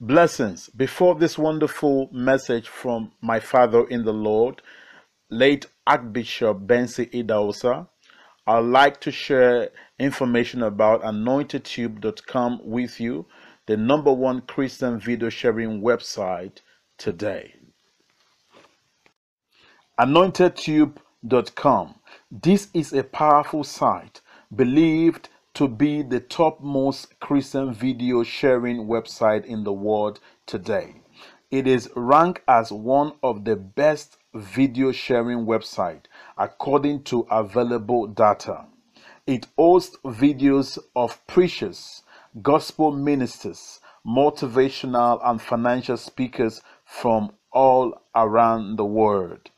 Blessings. Before this wonderful message from my father in the Lord, late Archbishop Benson Idahosa, I'd like to share information about anointedtube.com with you, the number one Christian video sharing website today. AnointedTube.com. This is a powerful site believed to be the topmost Christian video sharing website in the world today. It is ranked as one of the best video sharing website according to available data. It hosts videos of preachers, gospel ministers, motivational and financial speakers from all around the world.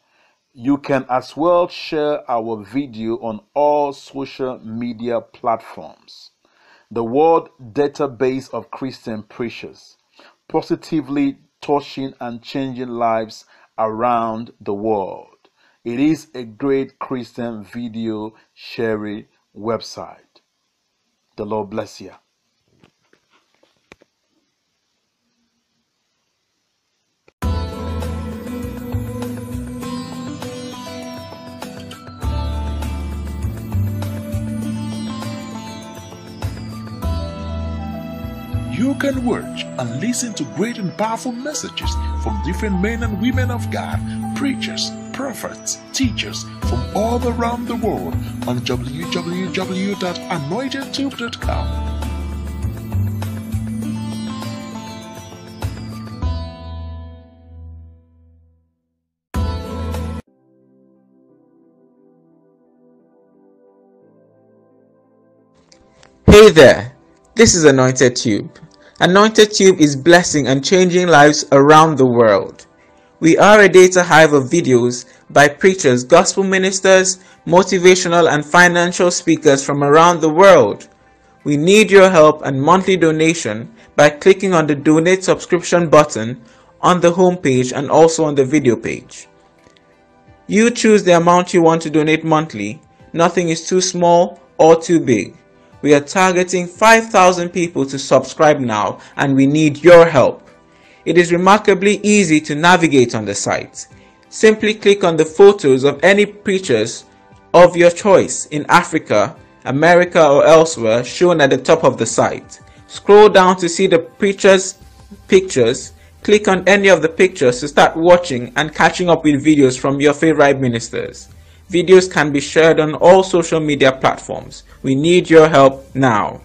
You can as well share our video on all social media platforms. The world database of Christian preachers, positively touching and changing lives around the world. It is a great Christian video sharing website. The Lord bless you. Can watch and listen to great and powerful messages from different men and women of God, preachers, prophets, teachers from all around the world on www.anointedtube.com. Hey there, this is Anointed Tube. Anointed Tube is blessing and changing lives around the world. We are a data hive of videos by preachers, gospel ministers, motivational and financial speakers from around the world. We need your help and monthly donation by clicking on the donate subscription button on the homepage and also on the video page. You choose the amount you want to donate monthly. Nothing is too small or too big. We are targeting 5,000 people to subscribe now and we need your help. It is remarkably easy to navigate on the site. Simply click on the photos of any preachers of your choice in Africa, America or elsewhere shown at the top of the site. Scroll down to see the preachers' pictures. Click on any of the pictures to start watching and catching up with videos from your favorite ministers. Videos can be shared on all social media platforms. We need your help now.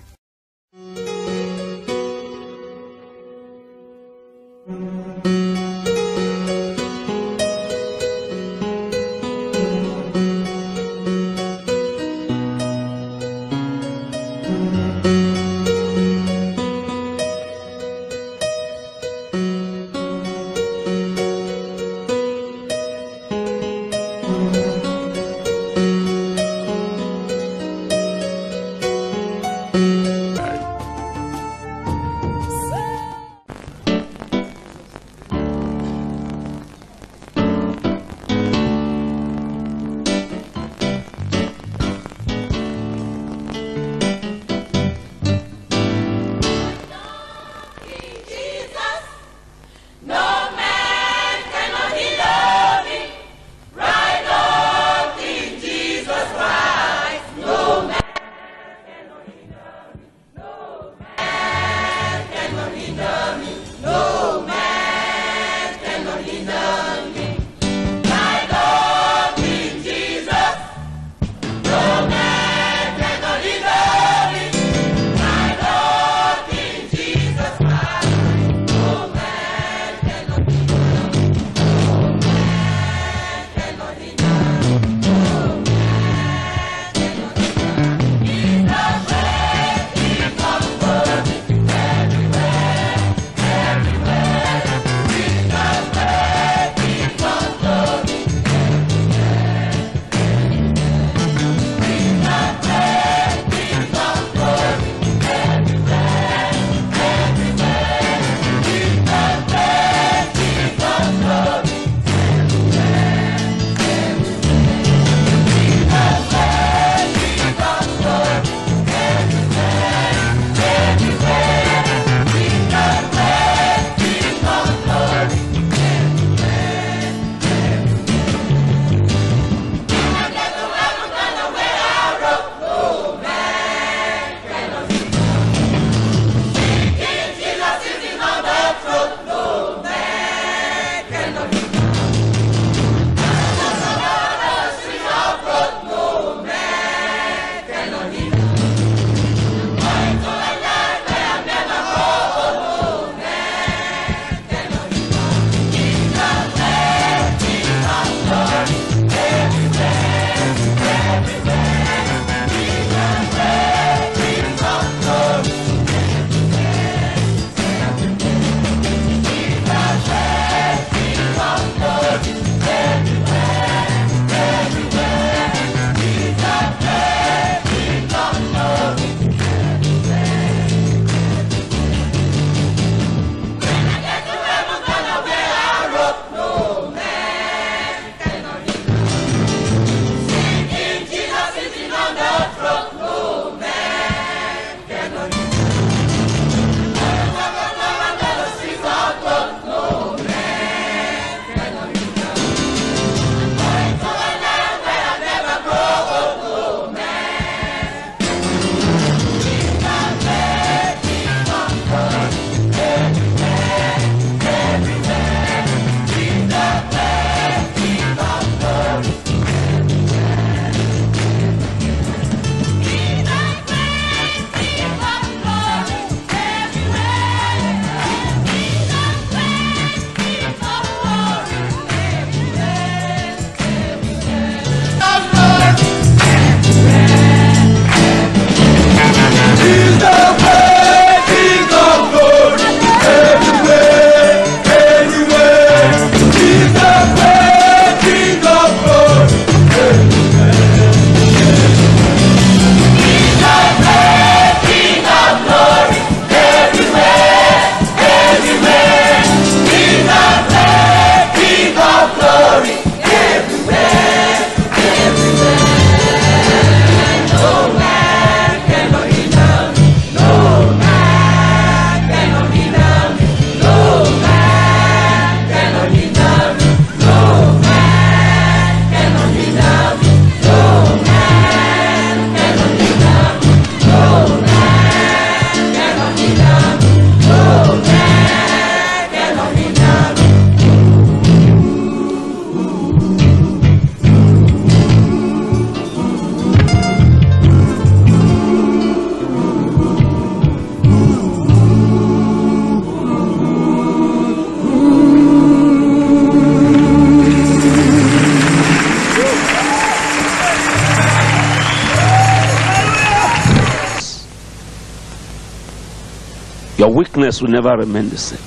will never remain the same.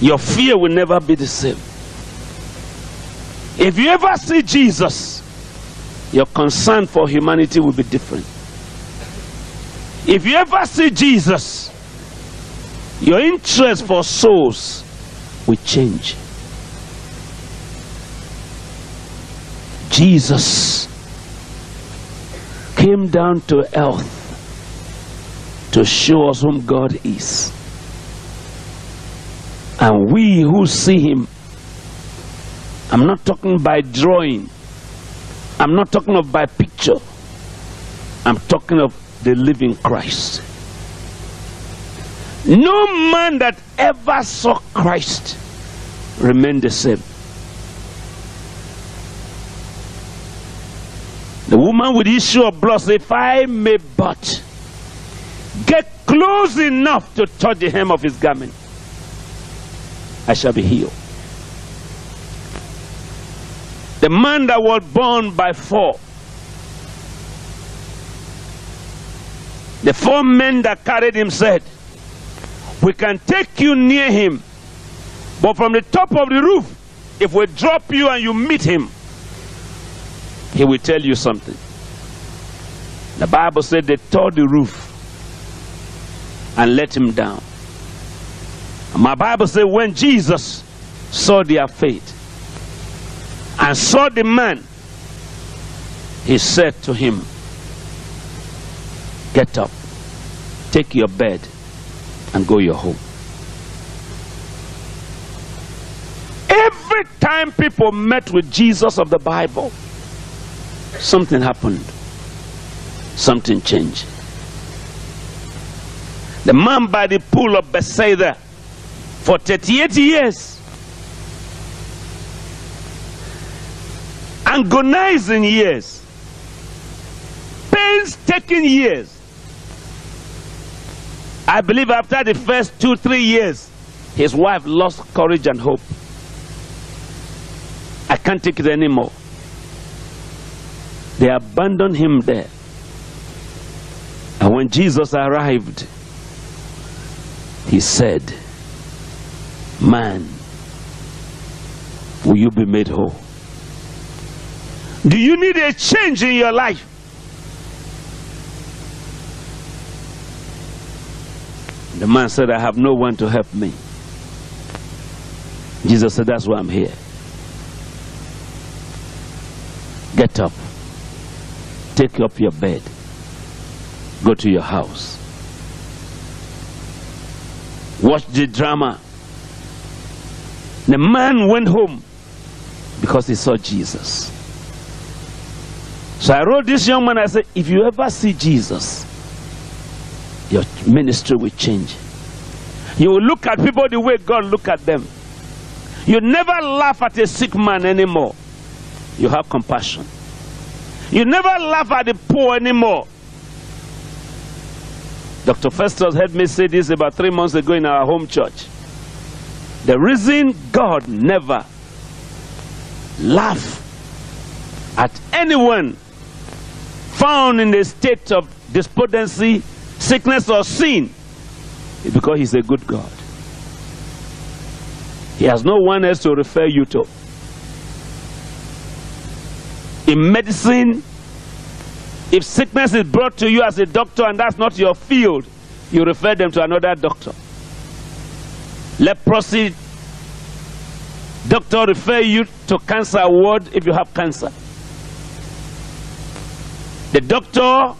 Your fear will never be the same. If you ever see Jesus, your concern for humanity will be different. If you ever see Jesus, your interest for souls will change. Jesus came down to earth to show us whom God is. And we who see him, I'm not talking by drawing, I'm not talking of by picture, I'm talking of the living Christ. No man that ever saw Christ remained the same. The woman with issue of blood said, If I may but close enough to touch the hem of his garment, I shall be healed. The man that was born by four, the four men that carried him said, We can take you near him, but from the top of the roof, if we drop you and you meet him, he will tell you something. The Bible said they tore the roof and let him down. My Bible said when Jesus saw their faith and saw the man, he said to him, Get up, take your bed, and go your home. Every time people met with Jesus of the Bible, something happened, something changed. The man by the pool of Bethsaida for 38 years, agonizing years, painstaking years. I believe after the first two, three years, his wife lost courage and hope. I can't take it anymore. They abandoned him there. And when Jesus arrived, he said, Man, will you be made whole? Do you need a change in your life? The man said, I have no one to help me. Jesus said, That's why I'm here. Get up. Take up your bed. Go to your house. Watch the drama. The man went home because he saw Jesus. So I wrote this young man, I said, if you ever see Jesus, your ministry will change. You will look at people the way God look at them. You never laugh at a sick man anymore. You have compassion. You never laugh at the poor anymore. Dr. Festus heard me say this about three months ago in our home church. The reason God never laugh at anyone found in a state of despondency, sickness, or sin is because He's a good God. He has no one else to refer you to. In medicine, if sickness is brought to you as a doctor and that's not your field, you refer them to another doctor. Leprosy, doctor refer you to cancer ward if you have cancer. The doctor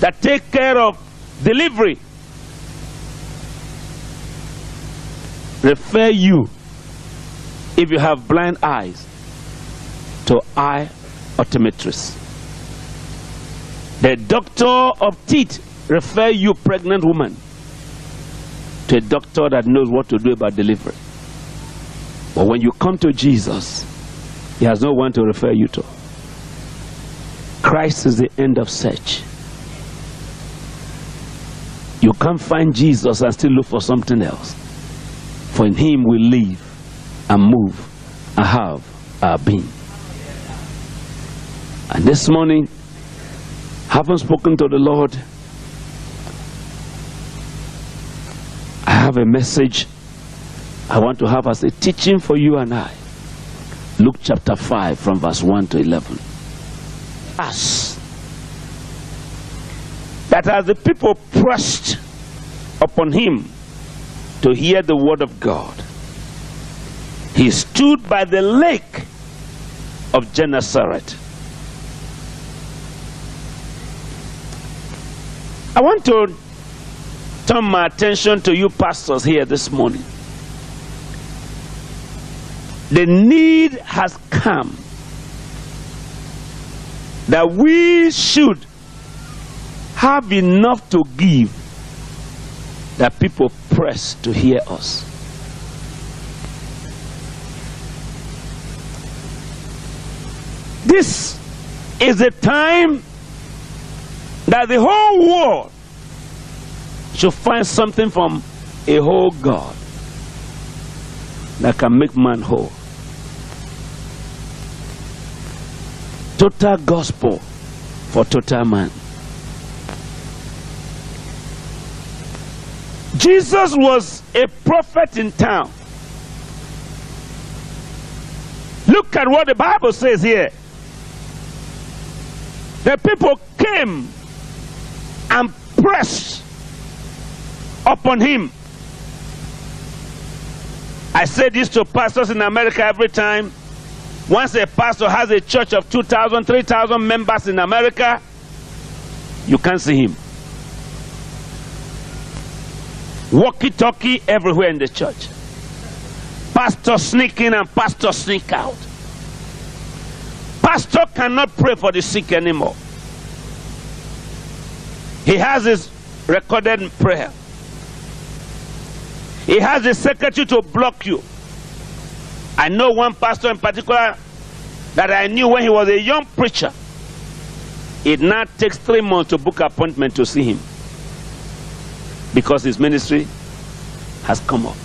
that take care of delivery refer you if you have blind eyes to eye optometrist. The doctor of teeth refer you pregnant woman to a doctor that knows what to do about delivery. But when you come to Jesus, he has no one to refer you to. Christ is the end of search. You can't find Jesus and still look for something else. For in him we live and move and have our being. And this morning, having spoken to the Lord, I have a message I want to have as a teaching for you and I. Luke chapter 5 from verse 1 to 11. Us. That as the people pressed upon him to hear the word of God, he stood by the lake of Gennesaret. I want to turn my attention to you pastors here this morning. The need has come that we should have enough to give that people press to hear us. This is the time that the whole world should find something from a whole God that can make man whole. Total gospel for total man. Jesus was a prophet in town. Look at what the Bible says here. The people came and press upon him. I say this to pastors in America every time. Once a pastor has a church of 2,000, 3,000 members in America, you can't see him. Walkie talkie everywhere in the church. Pastor sneak in and pastor sneak out. Pastor cannot pray for the sick anymore. He has his recorded prayer. He has a secretary to block you. I know one pastor in particular that I knew when he was a young preacher. It now takes three months to book appointment to see him because his ministry has come up.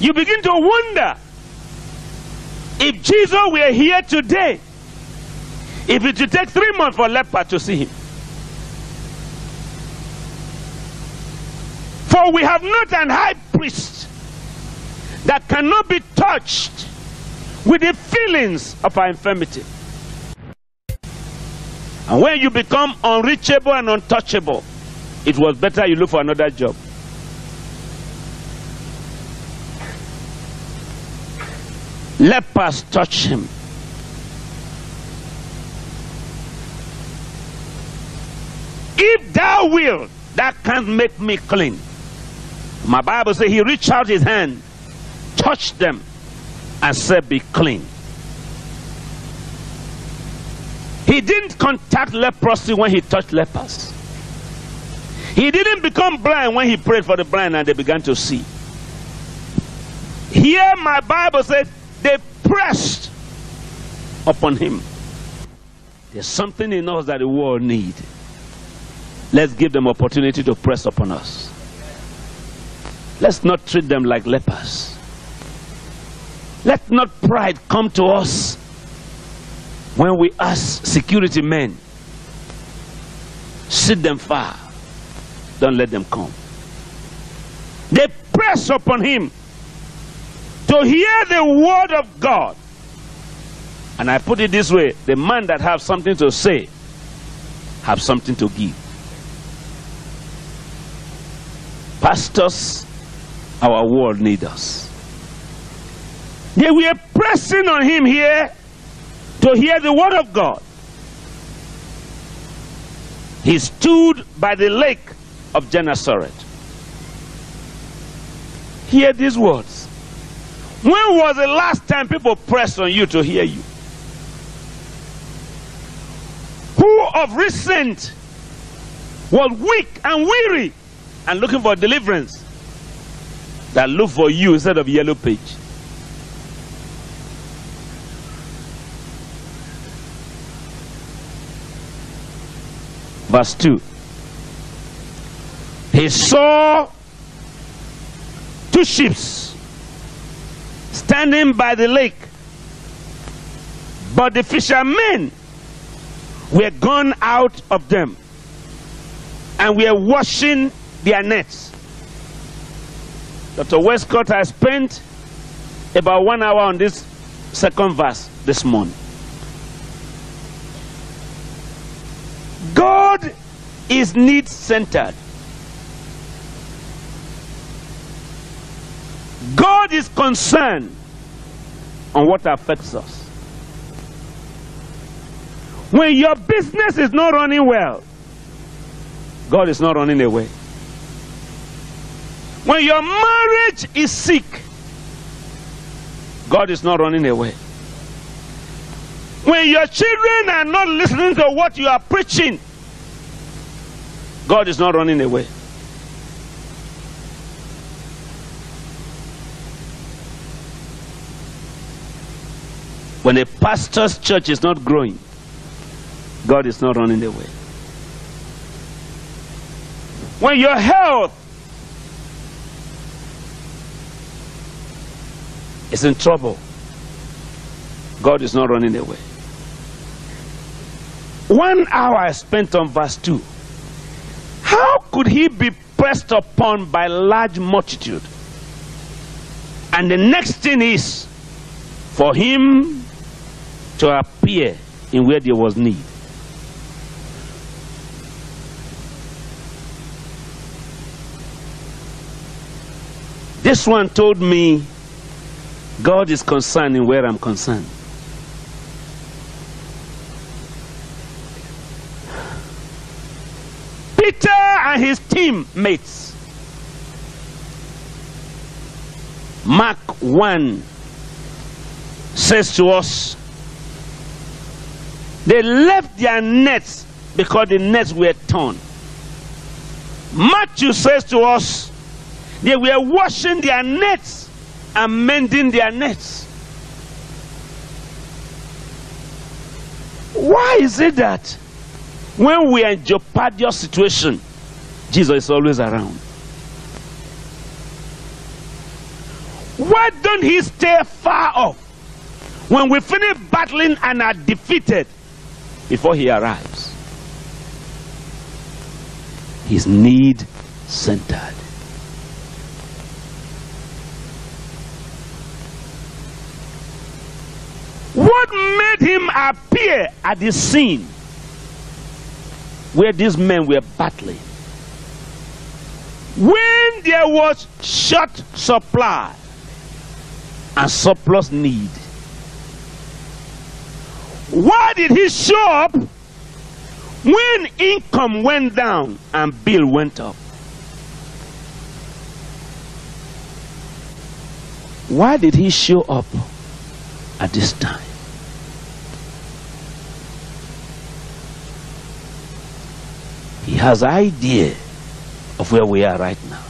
You begin to wonder if Jesus were here today, if it would take three months for leper to see him. For we have not an high priest that cannot be touched with the feelings of our infirmity. And when you become unreachable and untouchable, it was better you look for another job. Lepers touch him. If thou wilt, that can't make me clean. My Bible says he reached out his hand, touched them, and said, Be clean. He didn't contact leprosy when he touched lepers. He didn't become blind when he prayed for the blind and they began to see. Here, my Bible says they pressed upon him. There's something in us that the world need. Let's give them opportunity to press upon us. Let's not treat them like lepers. Let not pride come to us when we ask security men, sit them far, don't let them come. They press upon him to hear the word of God. And I put it this way the man that have something to say, have something to give. Pastors, our world need us. They were pressing on him here to hear the word of God. He stood by the lake of Gennesaret. Hear these words. When was the last time people pressed on you to hear you? Who of recent was weak and weary and looking for deliverance that look for you instead of yellow page? Verse 2. He saw two ships standing by the lake, but the fishermen were gone out of them and were washing their nets. Dr. Westcott has spent about one hour on this second verse this morning. God is need centered. God is concerned on what affects us. When your business is not running well, God is not running away. When your marriage is sick, God is not running away. When your children are not listening to what you are preaching, God is not running away. When a pastor's church is not growing, God is not running away. When your health is in trouble, God is not running away. One hour I spent on verse 2. How could he be pressed upon by large multitude? And the next thing is for him to appear in where there was need. This one told me God is concerned in where I'm concerned. Peter and his teammates. Mark 1 says to us, they left their nets because the nets were torn. Matthew says to us, they were washing their nets and mending their nets. Why is it that when we are in jeopardious situation, Jesus is always around? Why don't he stay far off when we finish battling and are defeated before he arrives? He's need centered. What made him appear at the scene where these men were battling? When there was short supply and surplus need. Why did he show up when income went down and bill went up? Why did he show up at this time? Has idea of where we are right now.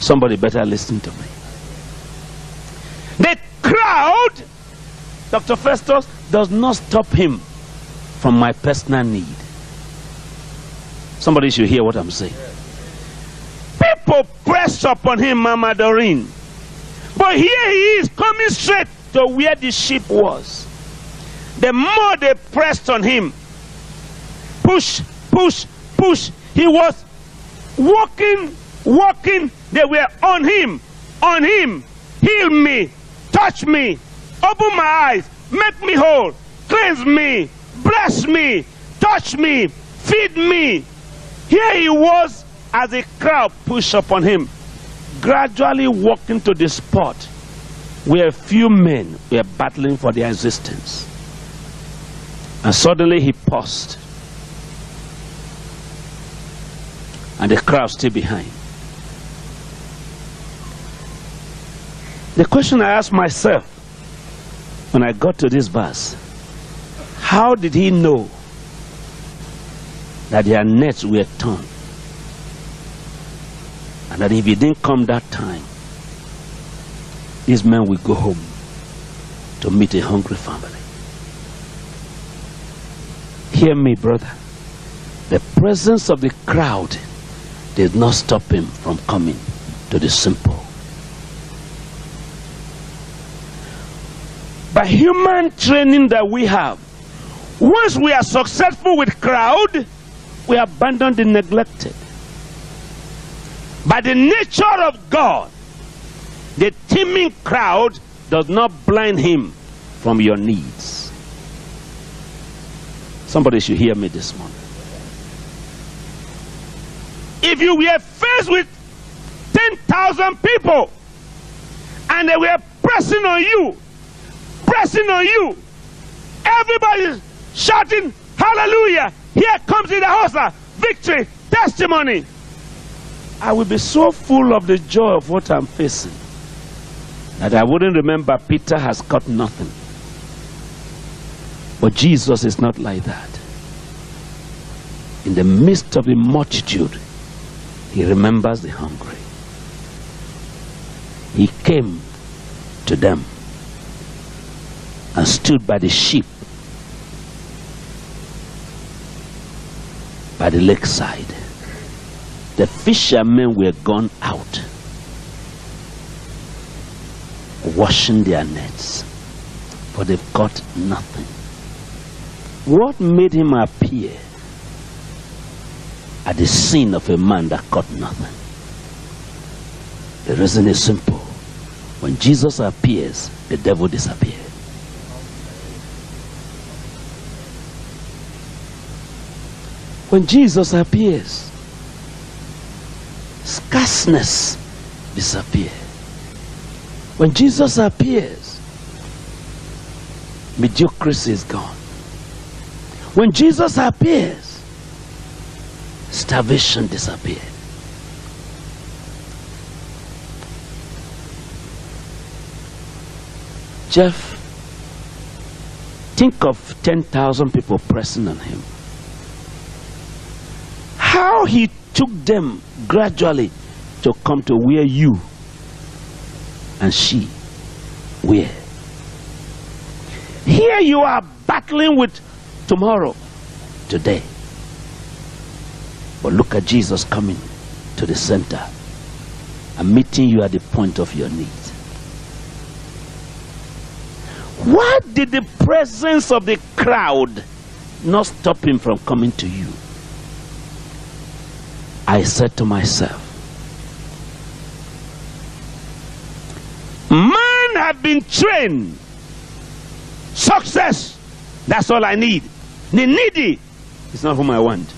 Somebody better listen to me. The crowd, Dr. Festus, does not stop him from my personal need. Somebody should hear what I'm saying. People press upon him, Mama Doreen. But here he is coming straight to where the sheep was. The more they pressed on him, push, push, push, he was walking, walking. They were on him, on him. Heal me, touch me, open my eyes, make me whole, cleanse me, bless me, touch me, feed me. Here he was as a crowd pushed upon him, gradually walking to the spot where a few men were battling for their existence. And suddenly he paused. And the crowd stayed behind. The question I asked myself when I got to this verse how did he know that their nets were torn? And that if he didn't come that time, these men will go home to meet a hungry family. Hear me, brother. The presence of the crowd did not stop him from coming to the simple. By human training that we have, once we are successful with crowd, we abandon the neglected. By the nature of God, the teeming crowd does not blind him from your needs. Somebody should hear me this morning. If you were faced with 10,000 people and they were pressing on you, pressing on you, everybody shouting, Hallelujah! Here comes the house, ah, victory, testimony. I will be so full of the joy of what I'm facing that I wouldn't remember Peter has got nothing. But Jesus is not like that. In the midst of the multitude, he remembers the hungry. He came to them and stood by the sheep by the lakeside. The fishermen were gone out washing their nets, for they've got nothing. What made him appear at the sin of a man that caught nothing? The reason is simple. When Jesus appears, the devil disappears. When Jesus appears, scarceness disappears. When Jesus appears, mediocrity is gone. When Jesus appears, starvation disappears. Jeff, think of 10,000 people pressing on him. How he took them gradually to come to where you and she were. Here you are battling with tomorrow, today. But look at Jesus coming to the center and meeting you at the point of your need. Why did the presence of the crowd not stop him from coming to you? I said to myself, Man have been trained. Success. That's all I need. The needy is not whom I want.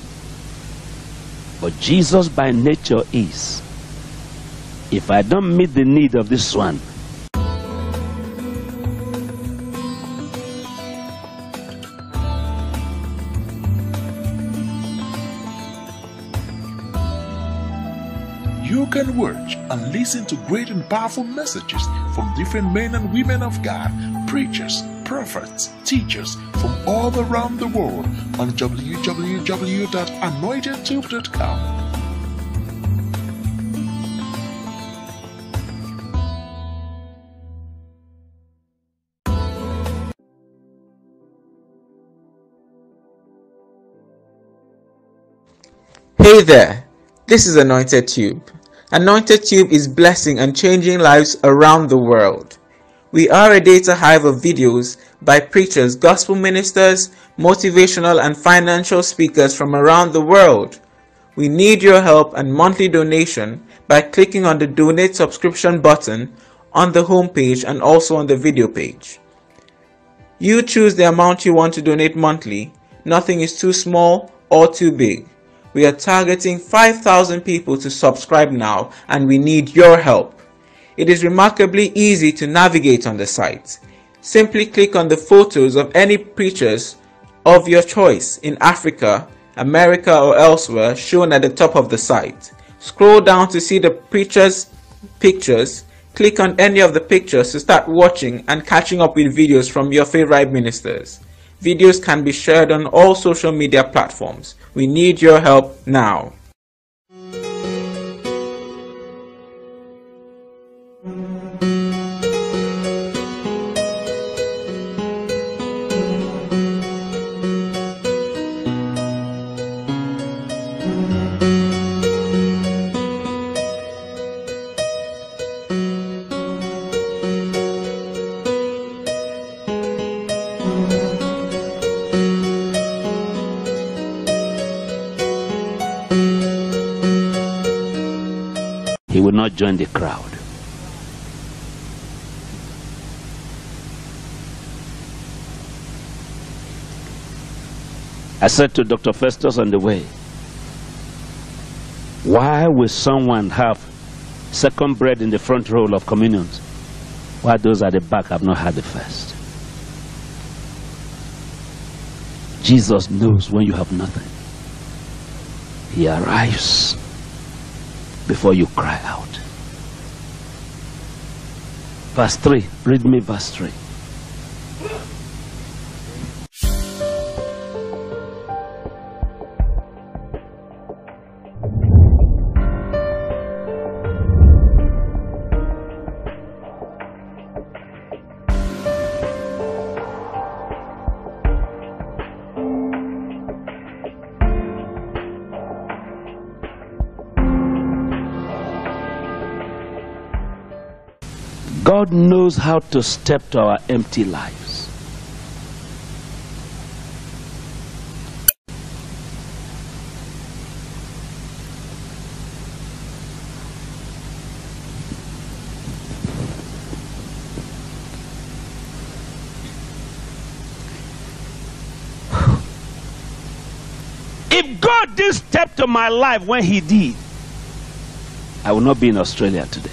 But Jesus by nature is. If I don't meet the need of this one, you can watch and listen to great and powerful messages from different men and women of God, preachers, prophets, teachers from all around the world on www.anointedtube.com. Hey there, this is Anointed Tube. Anointed Tube is blessing and changing lives around the world. We are a data hive of videos by preachers, gospel ministers, motivational and financial speakers from around the world. We need your help and monthly donation by clicking on the donate subscription button on the homepage and also on the video page. You choose the amount you want to donate monthly. Nothing is too small or too big. We are targeting 5,000 people to subscribe now and we need your help. It is remarkably easy to navigate on the site. Simply click on the photos of any preachers of your choice in Africa, America or elsewhere shown at the top of the site. Scroll down to see the preachers' pictures. Click on any of the pictures to start watching and catching up with videos from your favorite ministers. Videos can be shared on all social media platforms. We need your help now. I said to Dr. Festus on the way, why will someone have second bread in the front row of communions while those at the back have not had the first? Jesus knows when you have nothing. He arrives before you cry out. Verse 3. Read me verse 3. Knows how to step to our empty lives. If God didn't step to my life when He did, I would not be in Australia today.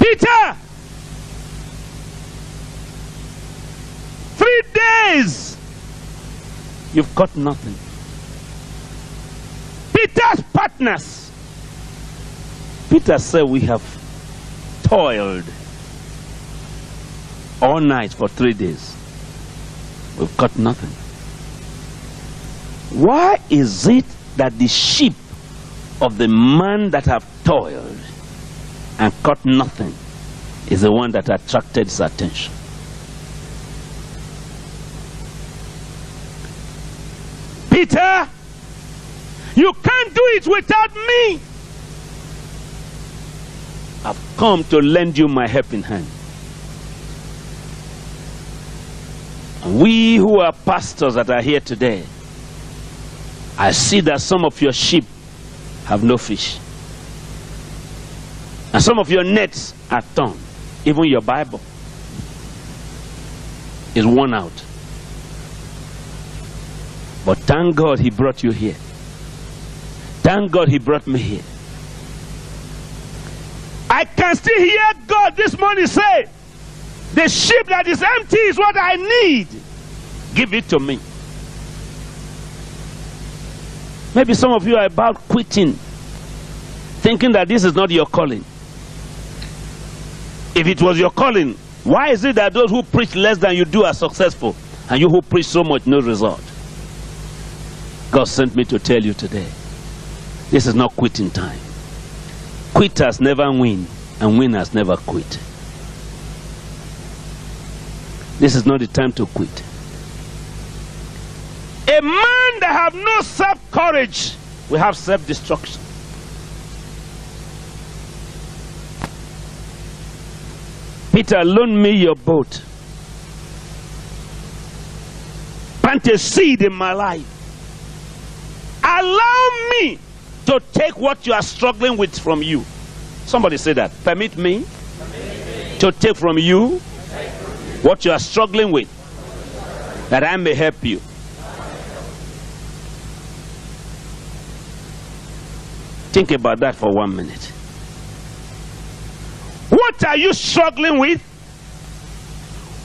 Peter! Three days! You've got nothing. Peter's partners. Peter said, We have toiled all night for three days. We've got nothing. Why is it that the sheep of the man that have toiled and caught nothing is the one that attracted his attention? Peter, you can't do it without me. I've come to lend you my helping hand. And we who are pastors that are here today, I see that some of your sheep have no fish. And some of your nets are torn. Even your Bible is worn out. But thank God he brought you here. Thank God he brought me here. I can still hear God this morning say, The ship that is empty is what I need. Give it to me. Maybe some of you are about quitting, thinking that this is not your calling. If it was your calling, why is it that those who preach less than you do are successful, and you who preach so much no result? God sent me to tell you today this is not quitting time. Quitters never win, and winners never quit. This is not the time to quit. A man that have no self courage will have self destruction. Peter, loan me your boat. Plant a seed in my life. Allow me to take what you are struggling with from you. Somebody say that. Permit me, to take from you what you are struggling with, that I may help you. Think about that for one minute. What are you struggling with?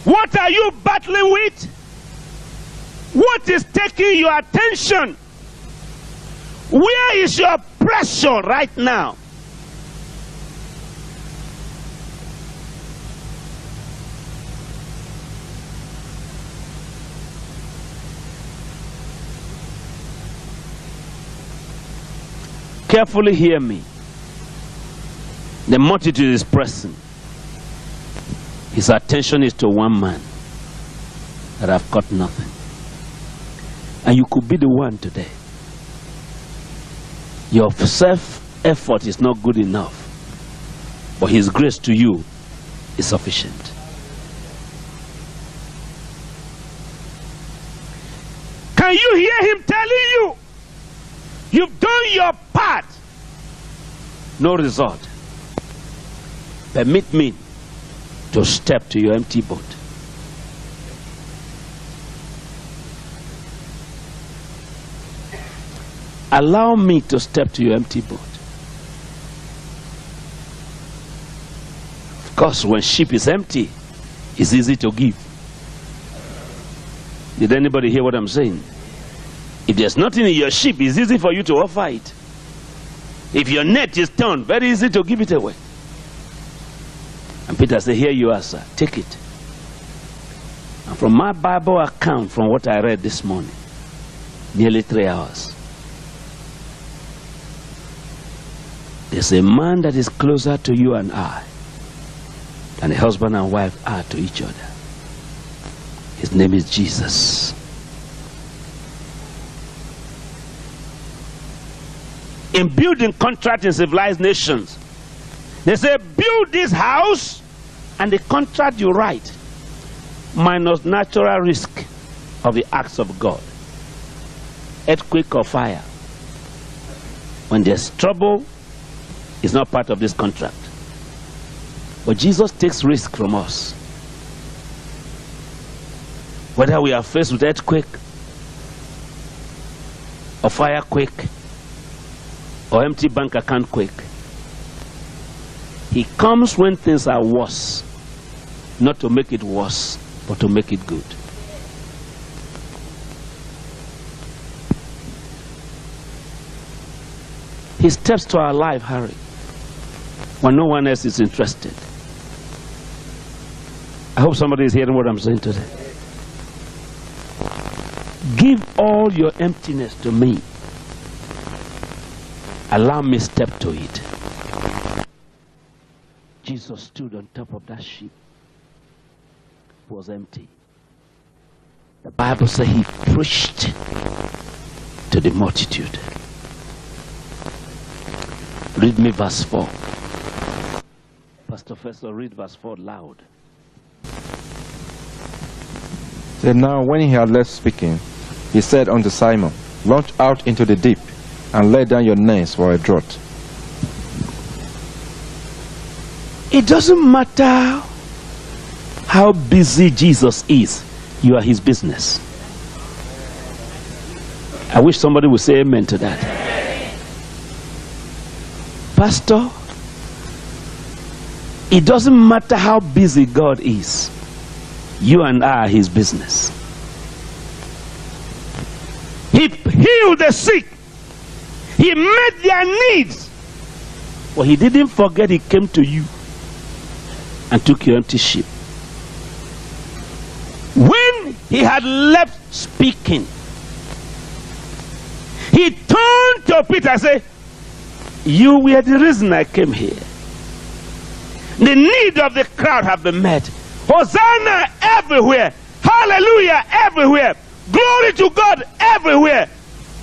What are you battling with? What is taking your attention? Where is your pressure right now? Carefully hear me. The multitude is pressing. His attention is to one man that I've got nothing. And you could be the one today. Your self effort is not good enough, but His grace to you is sufficient. Can you hear Him telling you, You've done your part? No result. Permit me to step to your empty boat. Allow me to step to your empty boat. Of course, when ship is empty, it's easy to give. Did anybody hear what I'm saying? If there's nothing in your ship, it's easy for you to offer it. If your net is torn, very easy to give it away. And Peter said, Here you are, sir. Take it. And from my Bible account, from what I read this morning, nearly three hours, there's a man that is closer to you and I than a husband and wife are to each other. His name is Jesus. In building contract in civilized nations, they say, build this house and the contract you write minus natural risk of the acts of God. Earthquake or fire. When there's trouble, it's not part of this contract. But Jesus takes risk from us. Whether we are faced with earthquake or fire quake or empty bank account quake, he comes when things are worse, not to make it worse, but to make it good. He steps to our life, Harry, when no one else is interested. I hope somebody is hearing what I'm saying today. Give all your emptiness to me. Allow me step to it. Jesus stood on top of that ship. It was empty. The Bible says he preached to the multitude. Read me verse 4. Pastor Fessor, read verse 4 loud. Then now when he had left speaking, he said unto Simon, Launch out into the deep, and lay down your nets for a draught. It doesn't matter how busy Jesus is, you are his business. I wish somebody would say amen to that. Pastor, it doesn't matter how busy God is, you and I are his business. He healed the sick, he met their needs. But he didn't forget he came to you and took your empty ship. When he had left speaking, he turned to Peter and said, You were the reason I came here. The need of the crowd have been met. Hosanna everywhere. Hallelujah everywhere. Glory to God everywhere.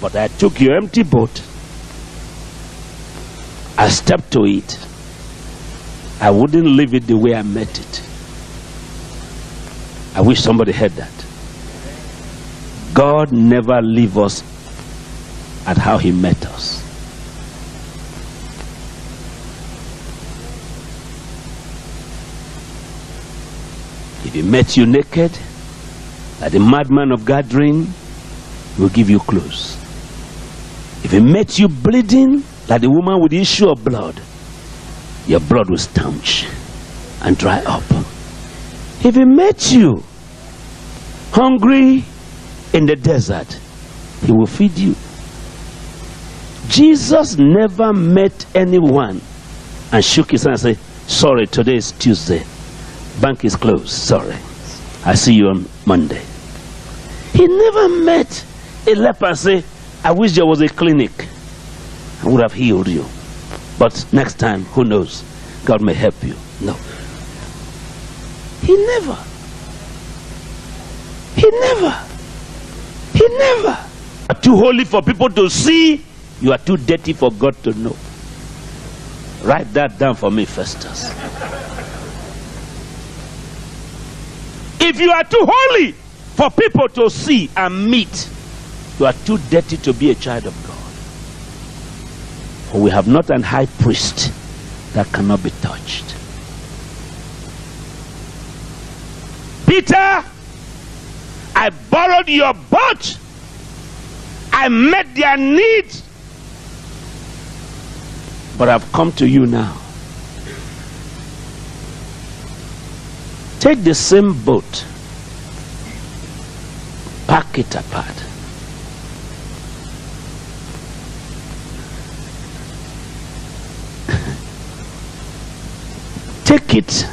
But I took your empty boat. I stepped to it. I wouldn't leave it the way I met it. I wish somebody heard that. God never leave us at how he met us. If he met you naked, like the madman of Gadarene, he will give you clothes. If he met you bleeding, like the woman with the issue of blood, your blood will stanch and dry up. If he met you hungry in the desert, he will feed you. Jesus never met anyone and shook his hand and said, Sorry, today is Tuesday. Bank is closed. Sorry. I see you on Monday. He never met a leper say, I wish there was a clinic. I would have healed you. But next time, who knows? God may help you. No. He never. He never. He never. Are too holy for people to see. You are too dirty for God to know. Write that down for me, Festus. If you are too holy for people to see and meet, you are too dirty to be a child of God. For we have not an high priest that cannot be touched. Peter, I borrowed your boat. I met their needs. But I've come to you now. Take the same boat, pack it apart. Take it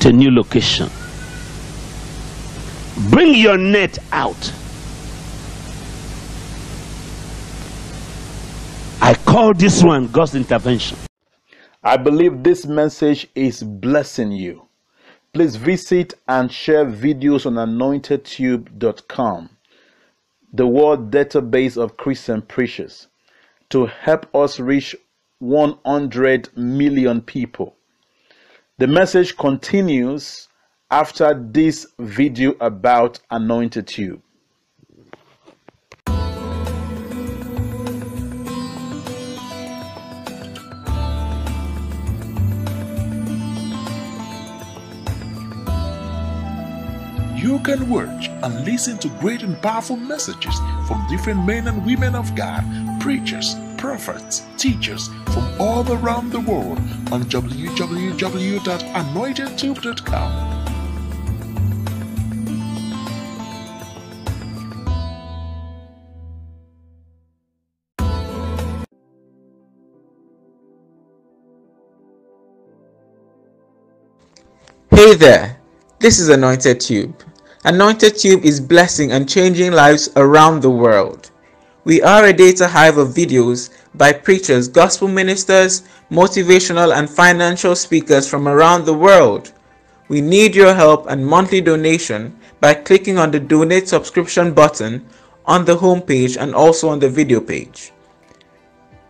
to a new location. Bring your net out. I call this one God's intervention. I believe this message is blessing you. Please visit and share videos on anointedtube.com, the world database of Christian preachers, to help us reach 100 million people. The message continues after this video about Anointed Tube. You can watch and listen to great and powerful messages from different men and women of God, preachers, prophets, teachers from all around the world on www.anointedtube.com. Hey there, this is Anointed Tube. Anointed Tube is blessing and changing lives around the world. We are a data hive of videos by preachers, gospel ministers, motivational and financial speakers from around the world. We need your help and monthly donation by clicking on the donate subscription button on the homepage and also on the video page.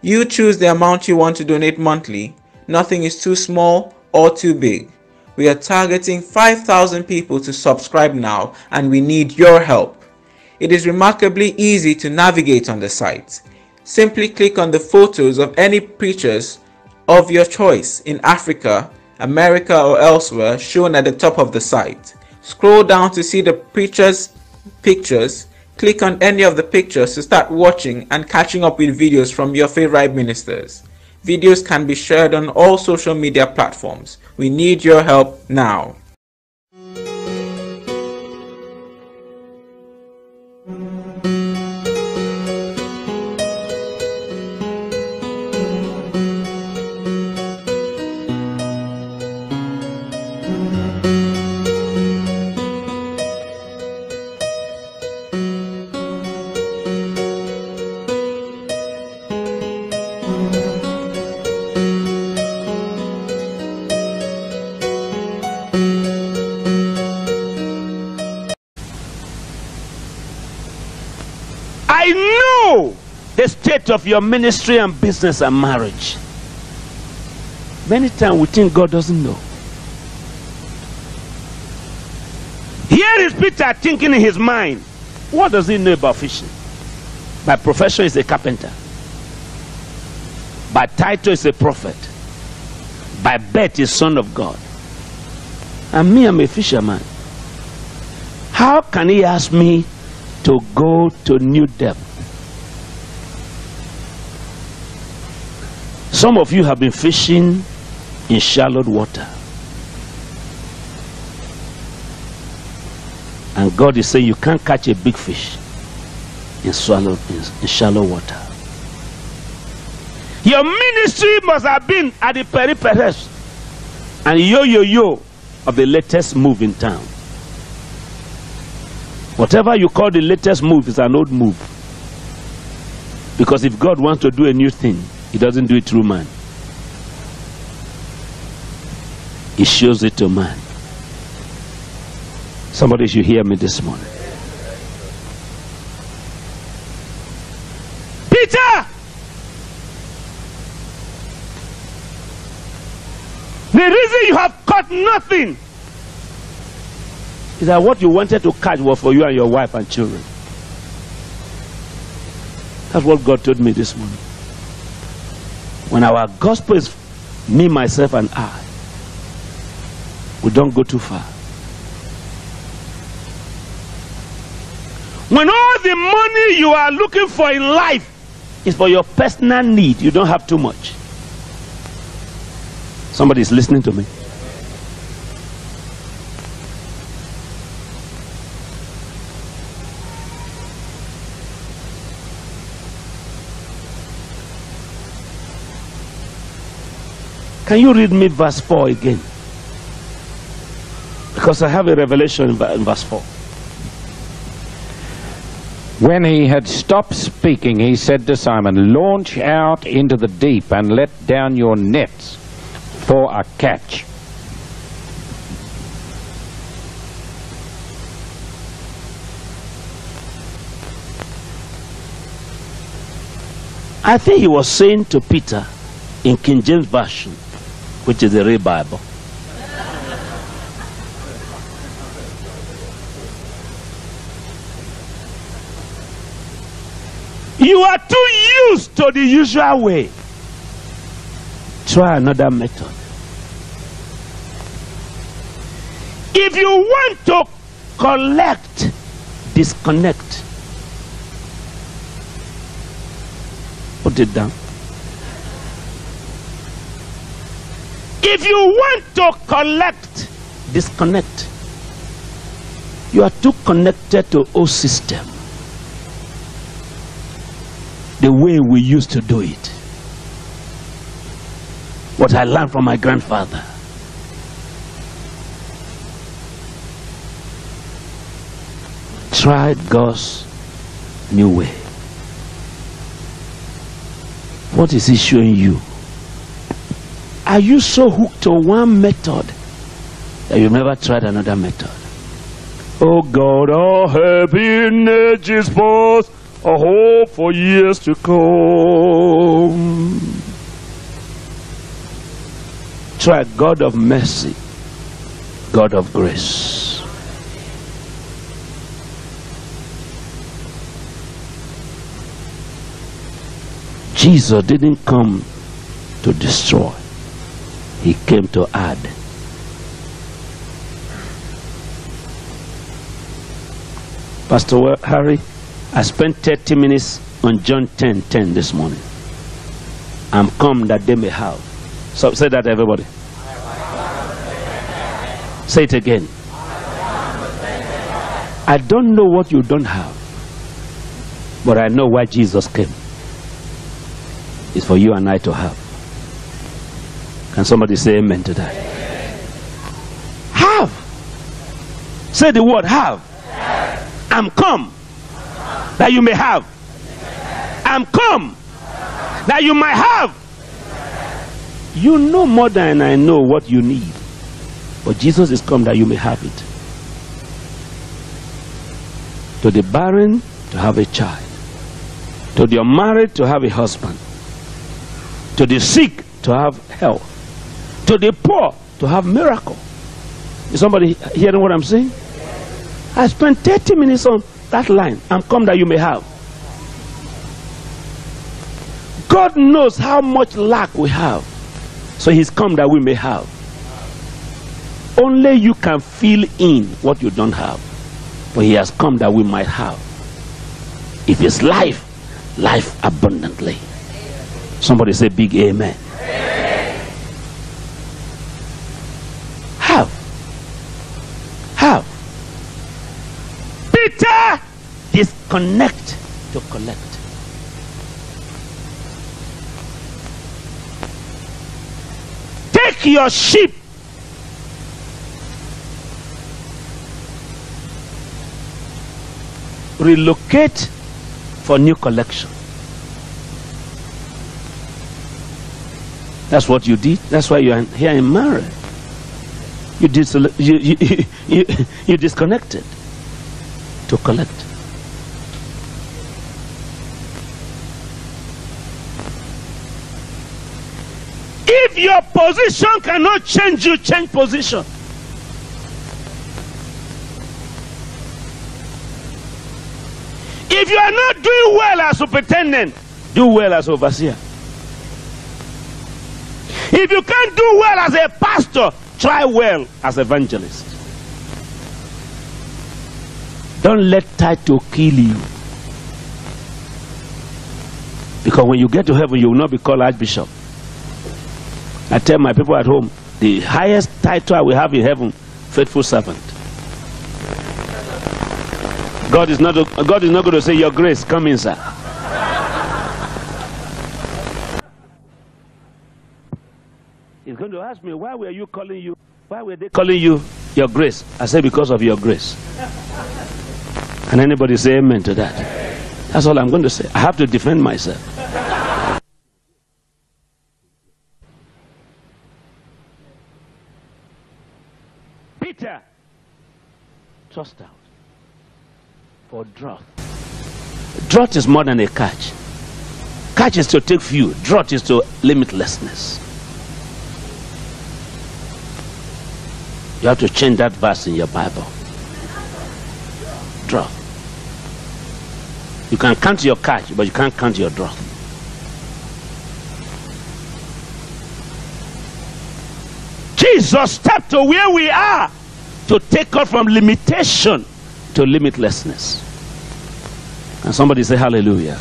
You choose the amount you want to donate monthly. Nothing is too small or too big. We are targeting 5,000 people to subscribe now and we need your help. It is remarkably easy to navigate on the site. Simply click on the photos of any preachers of your choice in Africa, America or elsewhere shown at the top of the site. Scroll down to see the preachers' pictures. Click on any of the pictures to start watching and catching up with videos from your favorite ministers. Videos can be shared on all social media platforms. We need your help now. State of your ministry and business and marriage. Many times we think God doesn't know. Here is Peter thinking in his mind, what does he know about fishing? By profession, is a carpenter. By title, is a prophet. By birth, is son of God. And me, I'm a fisherman. How can he ask me to go to new depth? Some of you have been fishing in shallow water. And God is saying you can't catch a big fish in, swallow, in, shallow water. Your ministry must have been at the peripheries and yo yo yo of the latest move in town. Whatever you call the latest move is an old move. Because if God wants to do a new thing, he doesn't do it through man. He shows it to man. Somebody should hear me this morning. Peter! The reason you have caught nothing is that what you wanted to catch was for you and your wife and children. That's what God told me this morning. When our gospel is me, myself, and I, we don't go too far. When all the money you are looking for in life is for your personal need, you don't have too much. Somebody is listening to me. Can you read me verse 4 again? Because I have a revelation in verse 4. When he had stopped speaking, he said to Simon, Launch out into the deep and let down your nets for a catch. I think he was saying to Peter in King James Version, which is the real Bible. You are too used to the usual way. Try another method. If you want to collect, disconnect. Put it down. If you want to collect, disconnect. You are too connected to old system. The way we used to do it. What I learned from my grandfather. Try God's new way. What is he showing you? Are you so hooked to one method that you've never tried another method? Oh God, our happiness is past, a hope for years to come. Try God of mercy, God of grace. Jesus didn't come to destroy. He came to add. Pastor Harry, I spent 30 minutes on John 10 10 this morning. I'm come that they may have. So say that everybody. Say it again. I don't know what you don't have, but I know why Jesus came. It's for you and I to have. Can somebody say amen to that? Have. Say the word have. I'm come that you may have. I'm come that you might have. You know more than I know what you need. But Jesus is come that you may have it. To the barren, to have a child. To the unmarried, to have a husband. To the sick, to have health to the poor to have miracle. Is somebody hearing what I'm saying? I spent 30 minutes on that line. I'm come that you may have. God knows how much lack we have. So he's come that we may have. Only you can fill in what you don't have. But he has come that we might have. If it's life, life abundantly. Somebody say big amen. Have. Have. Disconnect to collect. Take your sheep. Relocate for new collection. That's what you did. That's why you're here in Mara. You, dis- you, you, you, you disconnected to collect. If your position cannot change you, change position. If you are not doing well as superintendent, do well as overseer. If you can't do well as a pastor, try well as evangelist. Don't let title kill you. Because when you get to heaven, you will not be called Archbishop. I tell my people at home, the highest title I will have in heaven, faithful servant. God is not, God is not going to say, Your grace, come in, sir. He's going to ask me, Why were you calling you? Why were they calling you your grace? I say, Because of your grace. Can anybody say amen to that? That's all I'm going to say. I have to defend myself. Peter, trust out for drought. Drought is more than a catch. Catch is to take few, drought is to limitlessness. You have to change that verse in your Bible. Drought. You can count your catch, but you can't count your drought. Jesus stepped to where we are to take us from limitation to limitlessness. And somebody say hallelujah.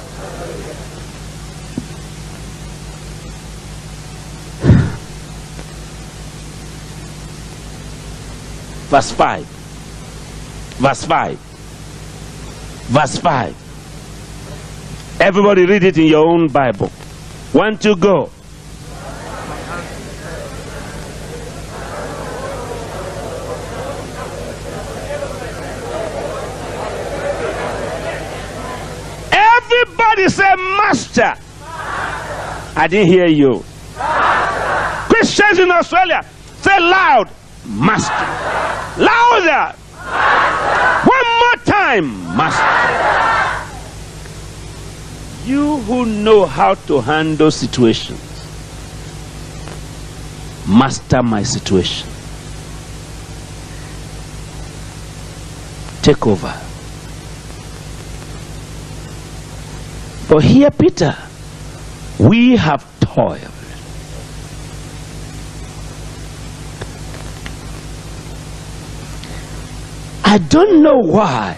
Verse 5. Verse 5. Verse 5. Everybody read it in your own Bible. One to go. Everybody say, Master. I didn't hear you. Christians in Australia, say loud, Master. Louder. One Master. You who know how to handle situations, master my situation. Take over. But here, Peter, we have toiled. I don't know why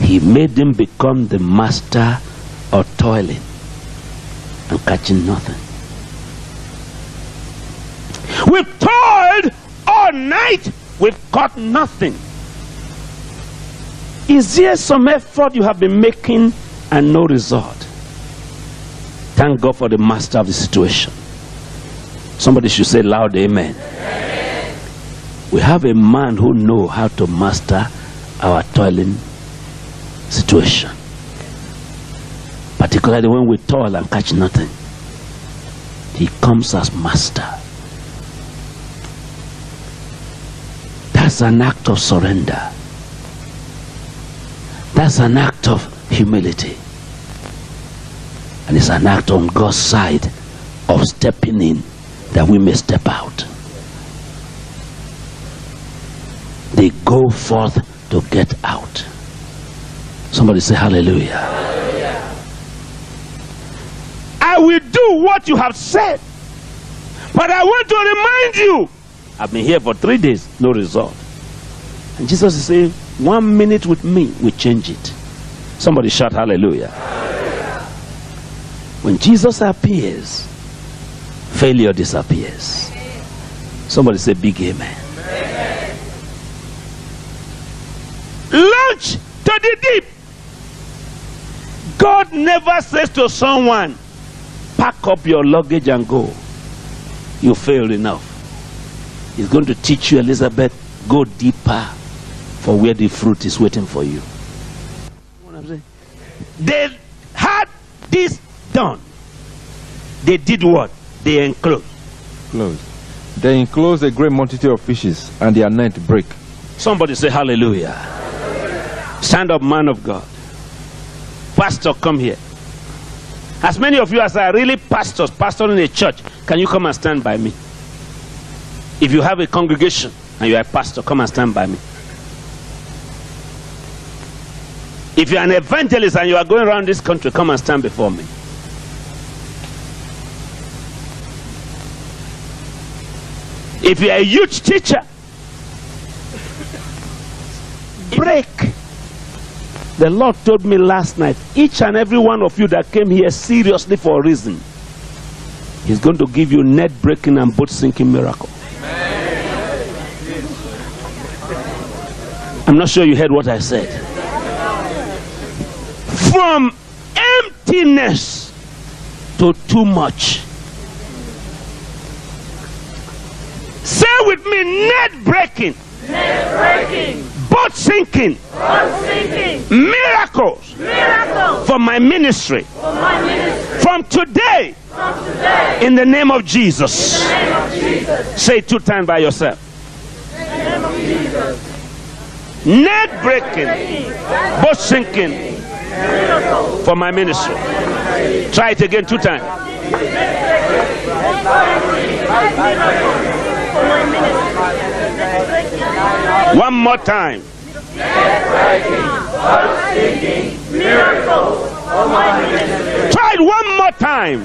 he made him become the master of toiling and catching nothing. We've toiled all night, we've caught nothing. Is there some effort you have been making and no result? Thank God for the master of the situation. Somebody should say loud amen. We have a man who know how to master our toiling situation. Particularly when we toil and catch nothing. He comes as master. That's an act of surrender. That's an act of humility. And it's an act on God's side of stepping in that we may step out. They go forth to get out. Somebody say hallelujah. hallelujah. I will do what you have said. But I want to remind you I've been here for three days, no result. And Jesus is saying, one minute with me will change it. Somebody shout hallelujah. hallelujah. When Jesus appears, failure disappears. Somebody say big amen. amen. Launch to the deep. God never says to someone, pack up your luggage and go. You failed enough. He's going to teach you, Elizabeth, go deeper for where the fruit is waiting for you. What I'm saying? They had this done. They did what? They enclosed. Closed. They enclosed a great multitude of fishes, and their net break. Somebody say hallelujah. Stand up, man of God. Pastor, come here. As many of you as are really pastors, pastor in a church, can you come and stand by me? If you have a congregation and you are a pastor, come and stand by me. If you are an evangelist and you are going around this country, come and stand before me. If you are a youth teacher, break. The Lord told me last night, each and every one of you that came here seriously for a reason, He's going to give you net breaking and boat sinking miracle. I'm not sure you heard what I said. From emptiness to too much. Say with me, net breaking. Net breaking. Boat sinking. Boat sinking. Miracles. Miracles. For my ministry. For my ministry. From today. From today. In the name of Jesus. In the name of Jesus. Say it two times by yourself. In the name of Jesus. Net breaking. Boat sinking. Miracles. For my ministry. Try it again two times. For my ministry. One more time. Try it one more time.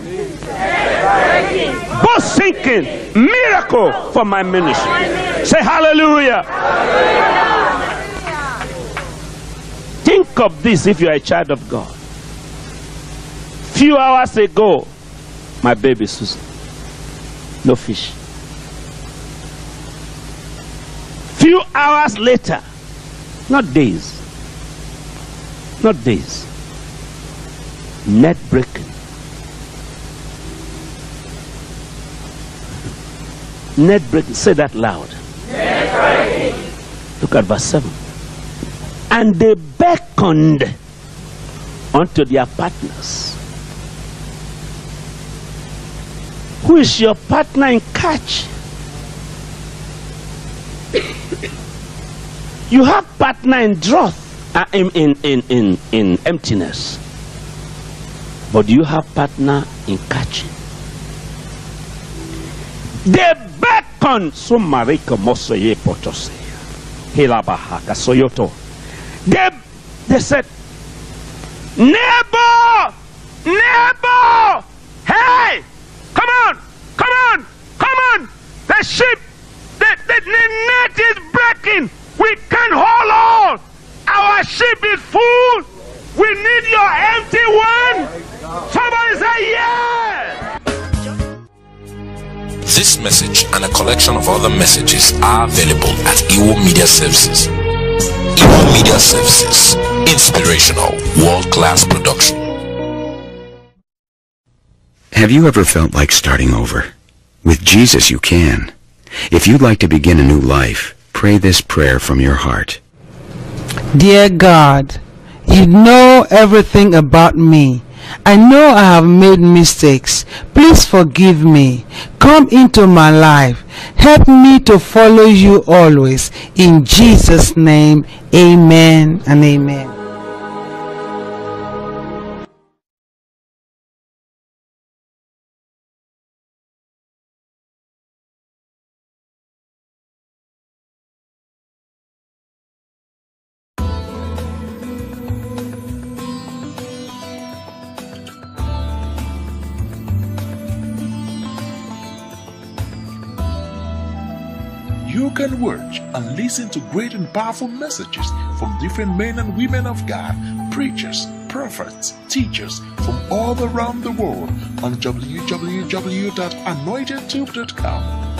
Both sinking. Miracle for my ministry. Say hallelujah. Think of this if you are a child of God. Few hours ago, my baby Susan, no fish. Few hours later, not days, not days, net breaking. Net breaking. Say that loud. Look at verse 7. And they beckoned unto their partners. Who is your partner in catch? You have partner in drought, uh, in, in, in, in, in emptiness. But you have partner in catching? They beckon sumarika mosoye potose. Hilabahaka soyoto. They, they said, Neighbor! Neighbor! Hey! Come on! Come on! Come on! The ship! The, the, the net is breaking! We can't hold on! Our ship is full! We need your empty one! Somebody say yes! This message and a collection of other messages are available at Iwo Media Services. Iwo Media Services, inspirational, world-class production. Have you ever felt like starting over? With Jesus you can. If you'd like to begin a new life, pray this prayer from your heart. Dear God, you know everything about me. I know I have made mistakes. Please forgive me. Come into my life. Help me to follow you always. In Jesus' name, amen and amen. Listen to great and powerful messages from different men and women of God, preachers, prophets, teachers from all around the world on www.anointedtube.com.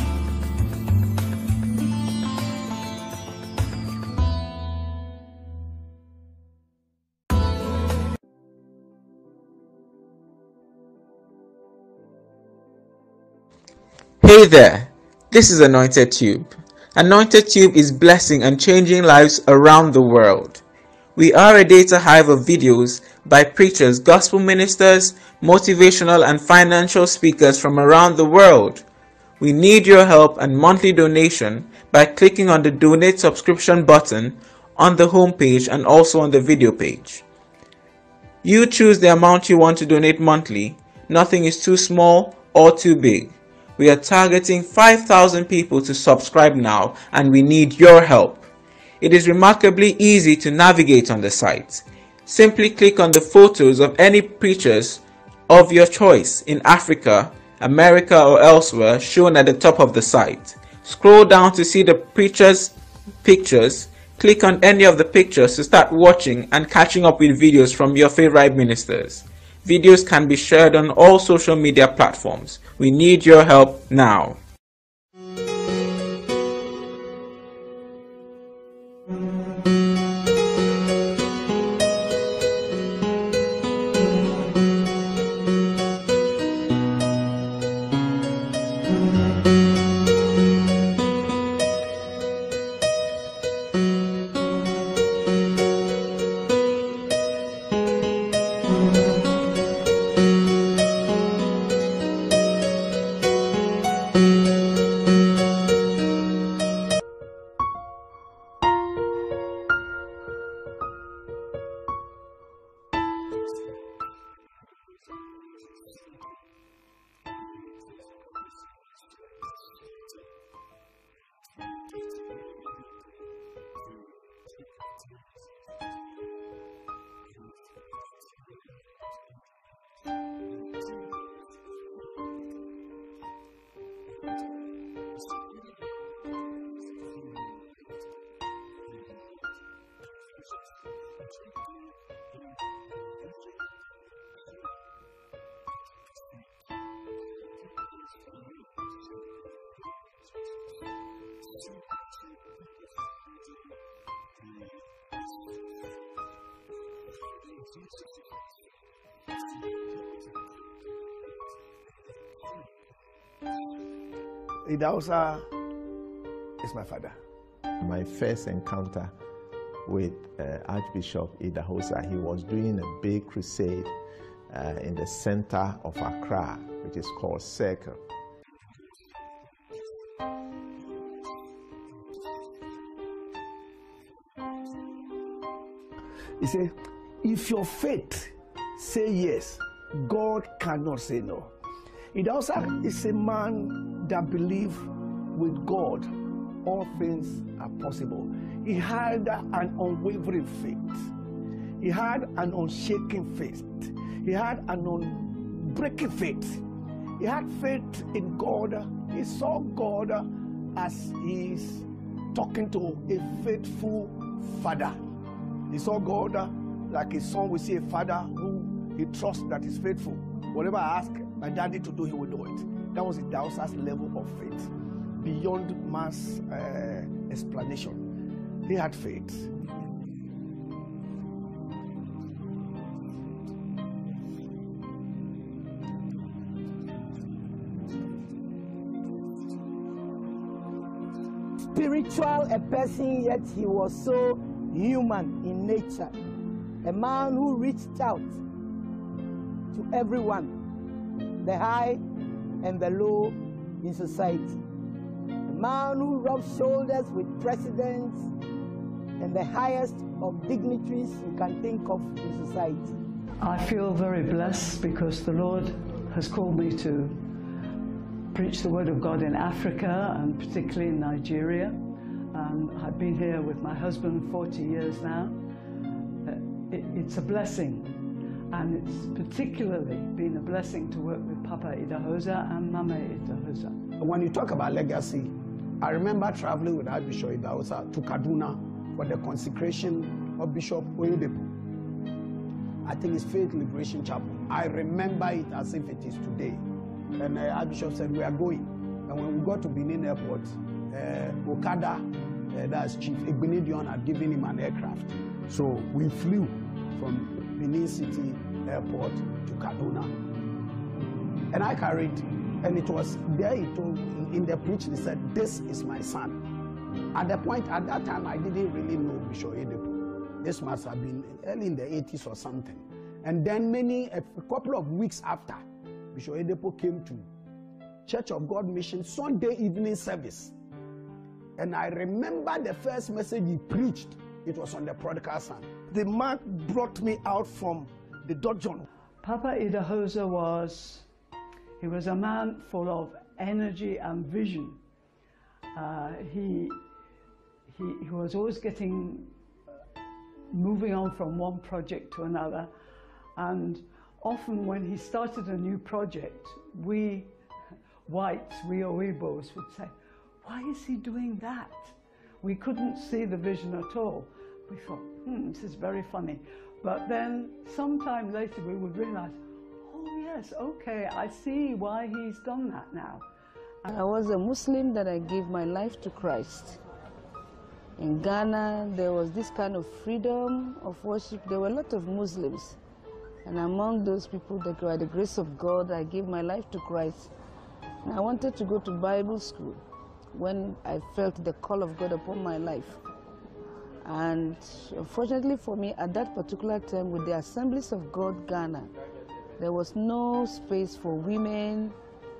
Hey there, this is Anointed Tube. Anointed Tube is blessing and changing lives around the world. We are a data hive of videos by preachers, gospel ministers, motivational and financial speakers from around the world. We need your help and monthly donation by clicking on the donate subscription button on the homepage and also on the video page. You choose the amount you want to donate monthly. Nothing is too small or too big. We are targeting 5,000 people to subscribe now and we need your help. It is remarkably easy to navigate on the site. Simply click on the photos of any preachers of your choice in Africa, America or elsewhere shown at the top of the site. Scroll down to see the preachers' pictures. Click on any of the pictures to start watching and catching up with videos from your favorite ministers. Videos can be shared on all social media platforms. We need your help now. Idahosa is my father. My first encounter with uh, Archbishop Idahosa, he was doing a big crusade uh, in the center of Accra, which is called Circle. He said, if your faith say yes, God cannot say no. Idahosa is a man that believe with God all things are possible. He had an unwavering faith. He had an unshaking faith. He had an unbreaking faith. He had faith in God. He saw God as he's talking to a faithful father. He saw God like his son will see a father who he trusts that is faithful. Whatever I ask my daddy to do, he will do it. That was the Idahosa's level of faith, beyond man's uh, explanation. He had faith. spiritual a person, yet he was so human in nature. A man who reached out to everyone, the high and the low in society. A man who rubs shoulders with presidents and the highest of dignitaries you can think of in society. I feel very blessed because the Lord has called me to preach the Word of God in Africa and particularly in Nigeria. And I've been here with my husband 40 years now. Uh, it, it's a blessing. And it's particularly been a blessing to work with Papa Idahosa and Mama Idahosa. When you talk about legacy, I remember traveling with Archbishop Idahosa to Kaduna for the consecration of Bishop Oyedepo. I think it's Faith Liberation Chapel. I remember it as if it is today. And uh, Archbishop said, we are going. And when we got to Benin Airport, uh, Okada, uh, that's Chief Igbinedion, had given him an aircraft. So we flew from Benin City Airport to Kaduna. And I carried, and it was there he told, in the preach, he said, This is my son. At the point, at that time, I didn't really know Bishop Oyedepo. This must have been early in the 80s or something. And then many, a couple of weeks after, Bishop Oyedepo came to Church of God Mission Sunday evening service. And I remember the first message he preached. It was on the prodigal son. The man brought me out from the dungeon. Papa Idahosa was, he was a man full of energy and vision. Uh, he, he, he was always getting, moving on from one project to another. And often when he started a new project, we whites, we Oibos would say, why is he doing that? We couldn't see the vision at all. We thought, hmm, this is very funny. But then sometime later we would realize, oh yes, okay, I see why he's done that now. I was a Muslim that I gave my life to Christ. In Ghana, there was this kind of freedom of worship. There were a lot of Muslims. And among those people that by the grace of God, I gave my life to Christ. And I wanted to go to Bible school when I felt the call of God upon my life. And unfortunately for me, at that particular time, with the Assemblies of God Ghana, there was no space for women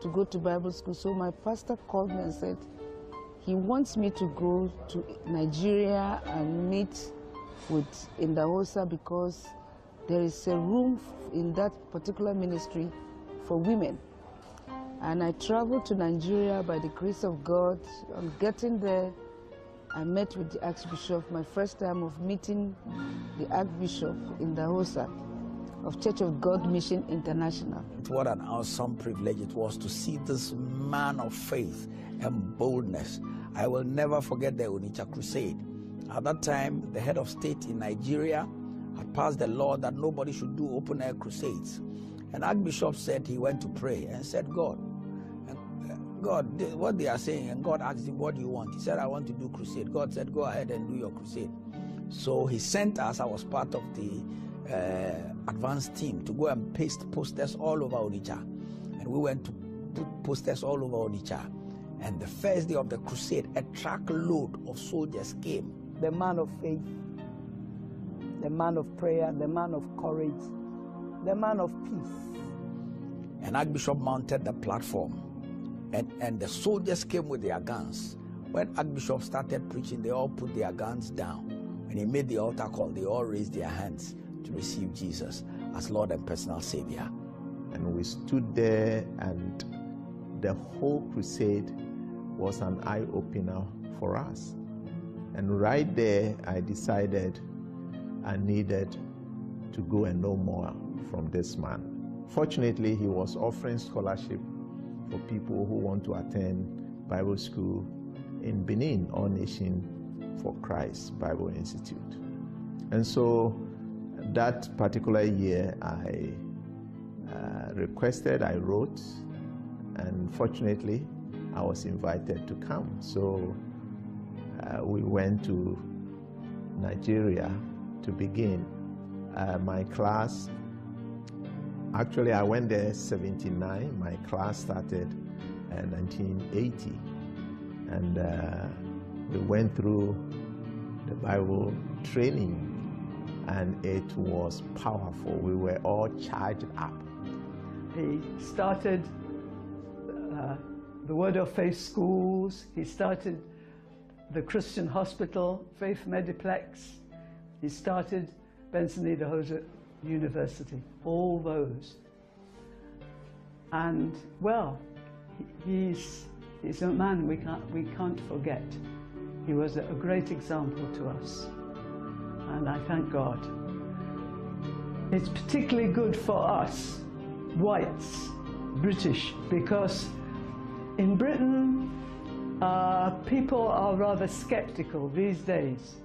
to go to Bible school. So my pastor called me and said, he wants me to go to Nigeria and meet with Idahosa because there is a room in that particular ministry for women. And I traveled to Nigeria by the grace of God. On getting there, I met with the Archbishop, my first time of meeting the Archbishop Idahosa of Church of God Mission International. What an awesome privilege it was to see this man of faith and boldness. I will never forget the Onitsha Crusade. At that time, the head of state in Nigeria had passed the law that nobody should do open air crusades. And Archbishop said he went to pray and said, God, God, what they are saying, and God asked him, What do you want? He said, I want to do crusade. God said, Go ahead and do your crusade. So he sent us, I was part of the uh, advanced team, to go and paste posters all over Onitsha. And we went to put posters all over Onitsha. And the first day of the crusade, a truckload of soldiers came. The man of faith, the man of prayer, the man of courage, the man of peace. And Archbishop mounted the platform and, and the soldiers came with their guns. When Archbishop started preaching, they all put their guns down. When he made the altar call, they all raised their hands to receive Jesus as Lord and personal Savior. And we stood there, and the whole crusade was an eye opener for us. And right there, I decided I needed to go and know more from this man. Fortunately, he was offering scholarship for people who want to attend Bible school in Benin, All Nation for Christ Bible Institute. And so that particular year, I uh, requested, I wrote, and fortunately, I was invited to come. So uh, we went to Nigeria to begin. Uh, my class Actually, I went there 79. My class started in 1980. And uh, we went through the Bible training and it was powerful. We were all charged up. He started uh, the Word of Faith schools. He started the Christian Hospital, Faith Mediplex. He started Benson Idahosa University, all those. And well, he's, he's a man we can't, we can't forget. He was a great example to us, and I thank God. It's particularly good for us, whites, British, because in Britain, uh, people are rather skeptical these days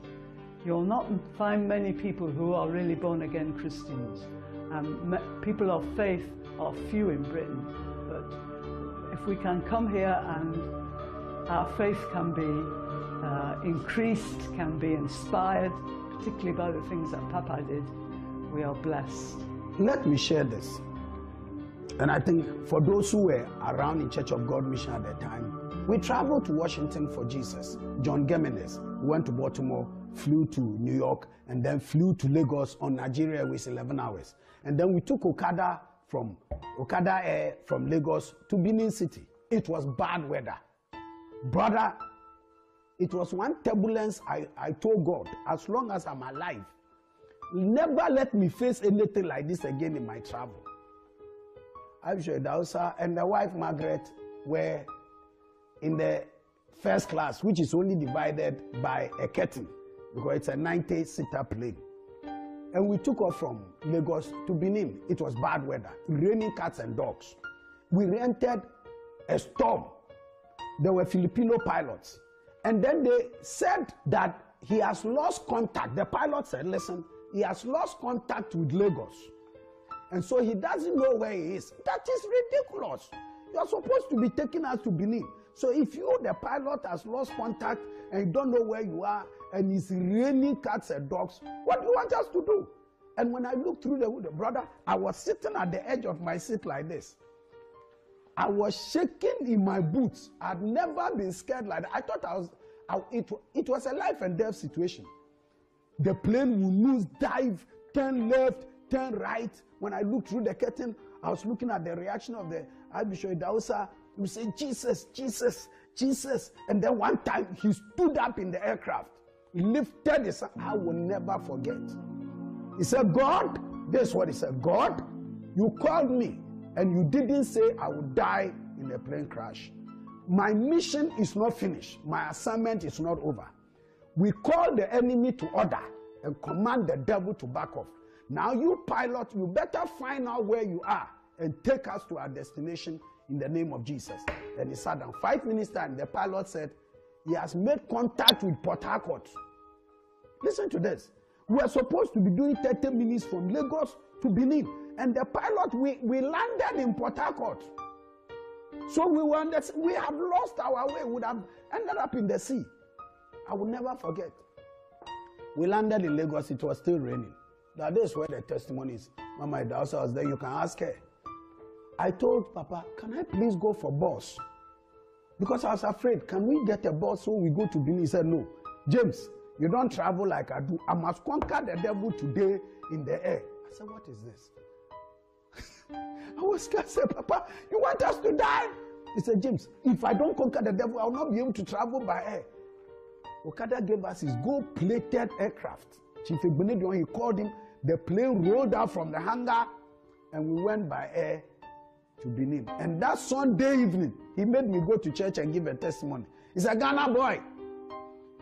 You'll not find many people who are really born again Christians. Um, people of faith are few in Britain, but if we can come here and our faith can be uh, increased, can be inspired, particularly by the things that Papa did, we are blessed. Let me share this. And I think for those who were around in Church of God Mission at that time, we traveled to Washington for Jesus. John Gimenez went to Baltimore flew to New York, and then flew to Lagos on Nigeria Airways 11 hours. And then we took Okada from Okada Air from Lagos to Benin City. It was bad weather. Brother, it was one turbulence I, I told God, as long as I'm alive, never let me face anything like this again in my travel. Archbishop Idahosa and the wife Margaret were in the first class, which is only divided by a curtain because it's a 90 seater plane. And we took off from Lagos to Benin. It was bad weather, raining cats and dogs. We rented a storm. There were Filipino pilots. And then they said that he has lost contact. The pilot said, listen, he has lost contact with Lagos. And so he doesn't know where he is. That is ridiculous. You are supposed to be taking us to Benin. So if you, the pilot, has lost contact and you don't know where you are, and it's raining cats and dogs, what do you want us to do? And when I looked through the window, brother, I was sitting at the edge of my seat like this. I was shaking in my boots. I'd never been scared like that. I thought I was, I, it, it was a life and death situation. The plane will lose dive, turn left, turn right. When I looked through the curtain, I was looking at the reaction of the Archbishop Idahosa. He would say, Jesus, Jesus, Jesus. And then one time he stood up in the aircraft. Lifted his. I will never forget. He said, God, this is what he said. God, you called me and you didn't say I would die in a plane crash. My mission is not finished. My assignment is not over. We call the enemy to order and command the devil to back off. Now, you pilot, you better find out where you are and take us to our destination in the name of Jesus. Then he sat down. Five minutes time, the pilot said, he has made contact with Port Harcourt. Listen to this. We are supposed to be doing 30 minutes from Lagos to Benin. And the pilot, we, we landed in Port Harcourt. So we were under, we have lost our way, would have ended up in the sea. I will never forget. We landed in Lagos, it was still raining. That is where the testimony is. Mama Idausa was there, you can ask her. I told Papa, can I please go for bus? Because I was afraid, can we get a bus so we go to Benin? He said, no. James, you don't travel like I do. I must conquer the devil today in the air. I said, what is this? I was scared. I said, Papa, you want us to die? He said, James, if I don't conquer the devil, I will not be able to travel by air. Okada gave us his gold plated aircraft. Chief Igbinedion, he called him. The plane rolled out from the hangar and we went by air to Benin. And that Sunday evening, he made me go to church and give a testimony. He's a Ghana boy.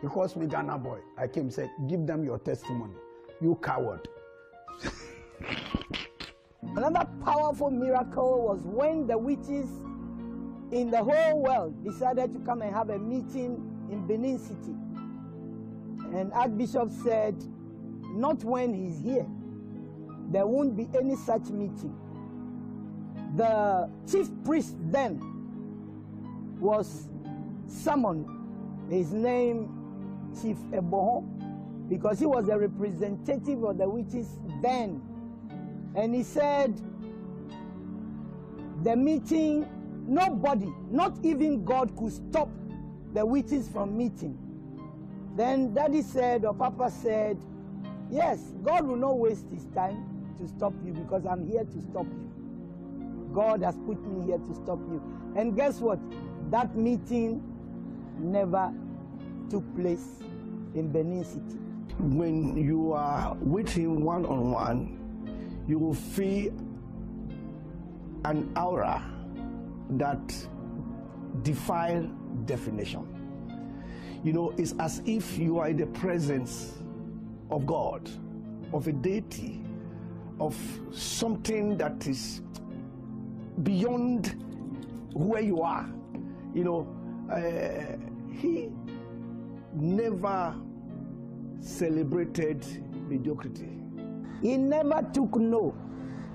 He calls me Ghana boy. I came and said, Give them your testimony. You coward. Another powerful miracle was when the witches in the whole world decided to come and have a meeting in Benin City. And Archbishop said, Not when he's here. There won't be any such meeting. The chief priest then was summoned. His name, Chief Ebohon, because he was a representative of the witches then. And he said, the meeting, nobody, not even God, could stop the witches from meeting. Then Daddy said, or Papa said, Yes, God will not waste his time to stop you because I'm here to stop you. God has put me here to stop you. And guess what? That meeting never took place in Benin City. When you are with him one on one, you will feel an aura that defies definition. You know, it's as if you are in the presence of God, of a deity, of something that is beyond where you are. You know, uh, he never celebrated mediocrity. He never took no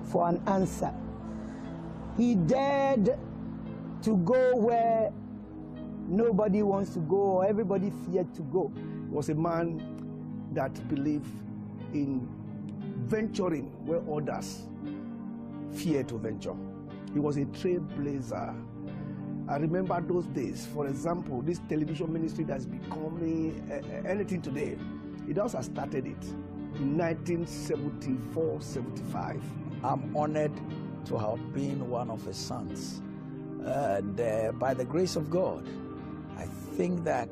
for an answer. He dared to go where nobody wants to go or everybody feared to go. He was a man that believed in venturing where others fear to venture. He was a trailblazer. I remember those days. For example, this television ministry that's becoming uh, anything today, it also started it in 1974 75. I'm honored to have been one of his sons. And uh, by the grace of God, I think that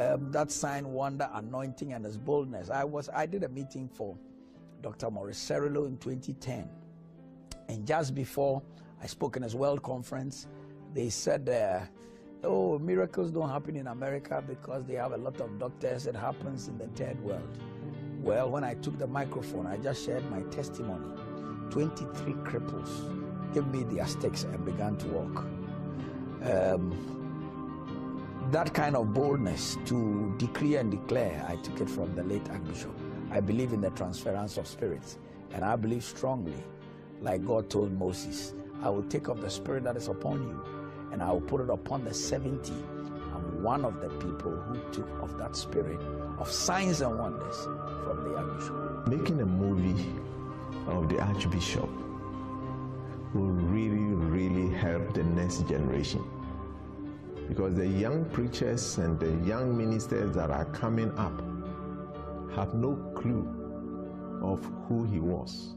um, that sign, wonder, anointing, and his boldness. I was I did a meeting for Dr. Morris Cerullo in 2010. And just before I spoke in his World Conference, they said, uh, oh, miracles don't happen in America because they have a lot of doctors. It happens in the third world. Well, when I took the microphone, I just shared my testimony. 23 cripples gave me their sticks and began to walk. Um, that kind of boldness to decree and declare, I took it from the late Archbishop. I believe in the transference of spirits, and I believe strongly, like God told Moses, I will take of the spirit that is upon you, and I will put it upon the 70. I'm one of the people who took of that spirit of signs and wonders from the Archbishop. Making a movie of the Archbishop will really, really help the next generation because the young preachers and the young ministers that are coming up have no clue of who he was.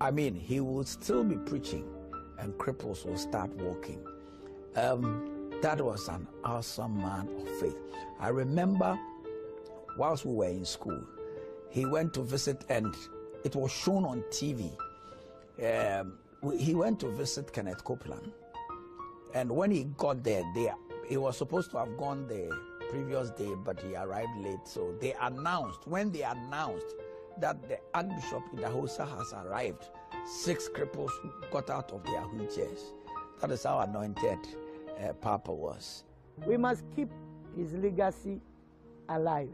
I mean, he will still be preaching and cripples will start walking. Um, that was an awesome man of faith. I remember whilst we were in school, he went to visit and it was shown on TV. Um, he went to visit Kenneth Copeland and when he got there, they, he was supposed to have gone the previous day, but he arrived late. So they announced, when they announced that the Archbishop Idahosa has arrived, six cripples got out of their wheelchairs. That is how anointed uh, Papa was. We must keep his legacy alive.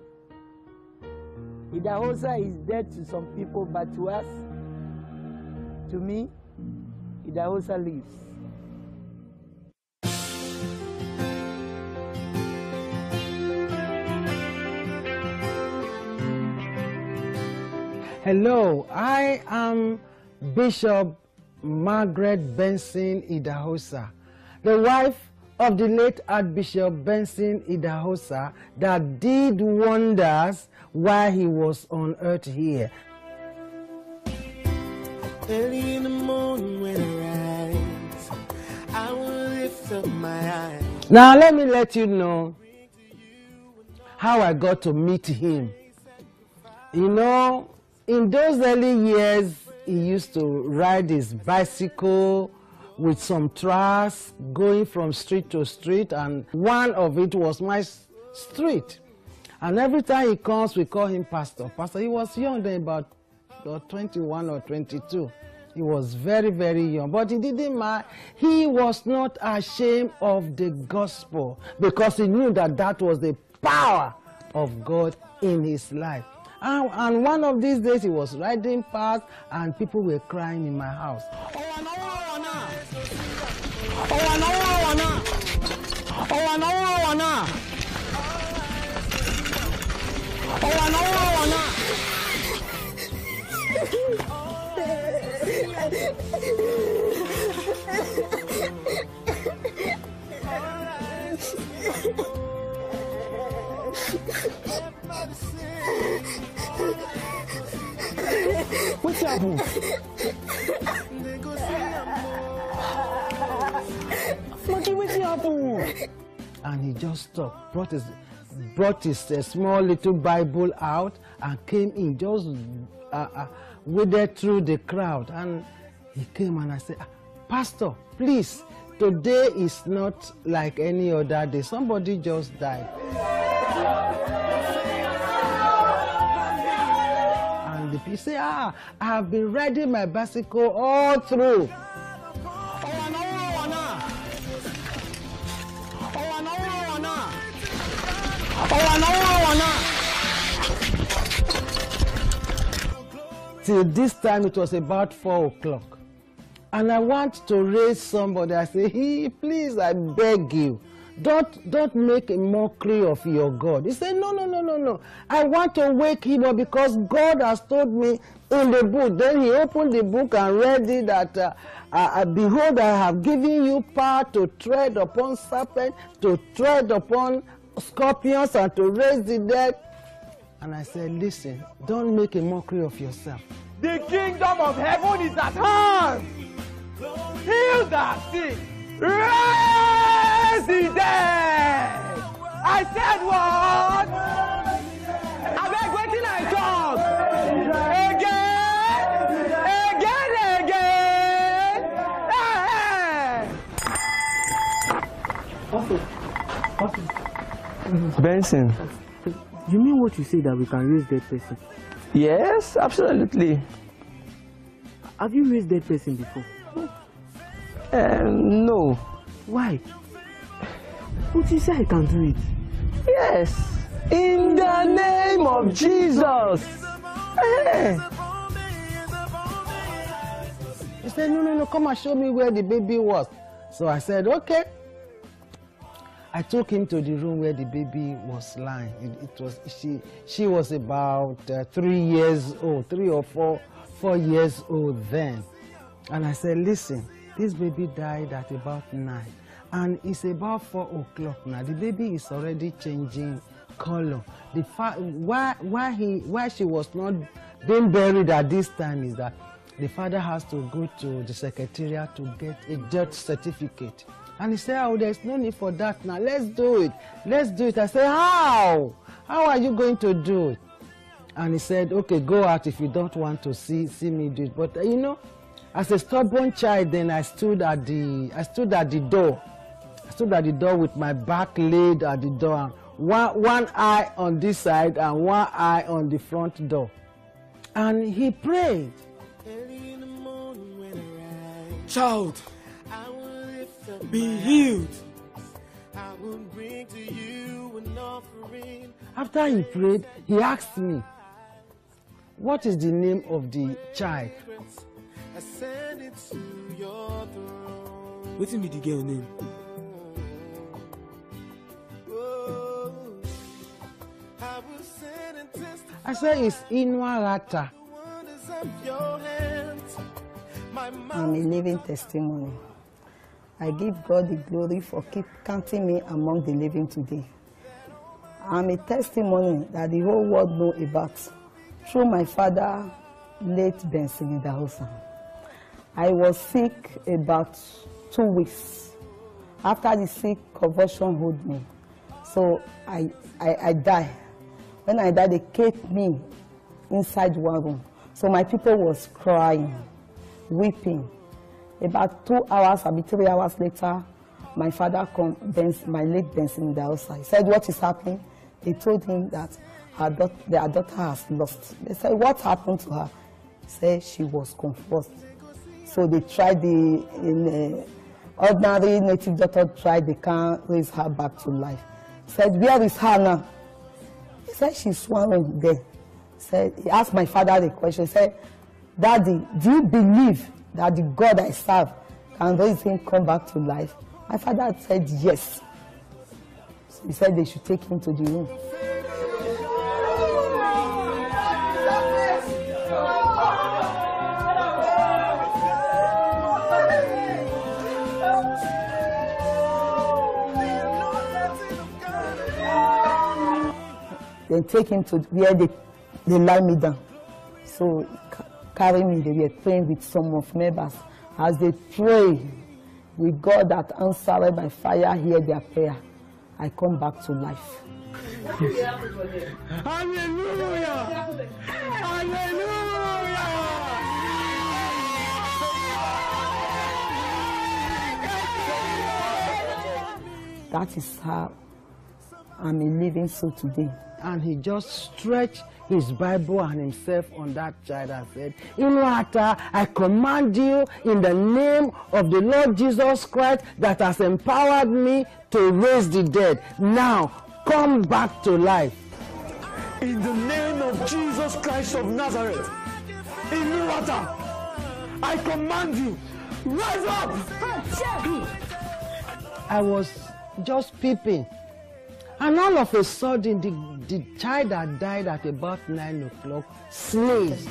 Idahosa is dead to some people, but to us, to me, Idahosa lives. Hello, I am Bishop Margaret Benson Idahosa, the wife of the late Archbishop Benson Idahosa that did wonders while he was on earth here. Early in the morning when I rise, I will lift up my eyes. Now let me let you know how I got to meet him. You know, in those early years, he used to ride his bicycle with some tracks going from street to street, and one of it was my street. And every time he comes, we call him Pastor. Pastor, he was young then, about, about 21 or 22. He was very, very young, but he didn't mind. He was not ashamed of the gospel because he knew that that was the power of God in his life. And, and one of these days he was riding past and people were crying in my house. What's happened? Monkey, what's happened? And he just stopped, brought his, brought his uh, small little Bible out and came in, just uh, uh, waded through the crowd. And he came and I said, "Ah, Pastor, please, today is not like any other day. Somebody just died. And the people say, ah, I have been riding my bicycle all through. Till this time it was about four o'clock. And I want to raise somebody. I say, hey, please, I beg you. Don't, don't make a mockery of your God. He said, no, no, no, no, no. I want to wake him up because God has told me in the book. Then he opened the book and read it that, uh, uh, behold, I have given you power to tread upon serpents, to tread upon scorpions, and to raise the dead. And I said, listen, don't make a mockery of yourself. The kingdom of heaven is at hand. Heal that sick. Raise the dead. I said what? Abeg waiting? I talk? Again? Again again? Hey. Benson, you mean what you say that we can raise dead person? Yes, absolutely. Have you raised dead person before? Um, no. Why? But you say I can do it. Yes. In the name of Jesus. Hey. He said, no, no, no, come and show me where the baby was. So I said, okay. I took him to the room where the baby was lying. It, it was she. She was about uh, three years old, three or four, four years old then. And I said, listen, this baby died at about nine, and it's about four o'clock now. The baby is already changing color. The fa- why why he why she was not being buried at this time is that the father has to go to the secretariat to get a death certificate. And he said, Oh, there's no need for that now. Let's do it. Let's do it. I said, How? How are you going to do it? And he said, Okay, go out if you don't want to see see me do it. But uh, you know, as a stubborn child, then I stood at the I stood at the door. I stood at the door with my back laid at the door, one one eye on this side and one eye on the front door. And he prayed. Child, be healed. After he prayed, he asked me, What is the name of the child? Wetin be the girl name? I said, It's Inuarata. I'm a living testimony. I give God the glory for keep counting me among the living today. I'm a testimony that the whole world know about through my father, late Benson Idahosa. I was sick about two weeks. After the sick, convulsion hold me. So I, I, I die. When I died, they kept me inside one room. So my people was crying, weeping. About two hours, maybe three hours later, my father come, Benz, my late Benson Idahosa. He said, what is happening? They told him that her daughter, their daughter has lost. They said, what happened to her? He said she was confused. So they tried the, in uh, ordinary native doctor tried, they can't raise her back to life. He said, where is her now? He said, she's swallowing there. He said, he asked my father the question, he said, Daddy, do you believe that the God I serve can raise him come back to life? My father said yes. So he said they should take him to the room. Then take him to where they, they lie me down. So carry me, they were praying with some of members. As they pray, with God that answered by fire, hear their prayer. I come back to life. Hallelujah! That is how I'm a living soul today. And he just stretched his Bible and himself on that child and said, Inuata, I command you in the name of the Lord Jesus Christ that has empowered me to raise the dead. Now, come back to life. In the name of Jesus Christ of Nazareth, in Inuata, I command you, rise up! I was just peeping. And all of a sudden, the, the child that died at about 9 o'clock sneezed.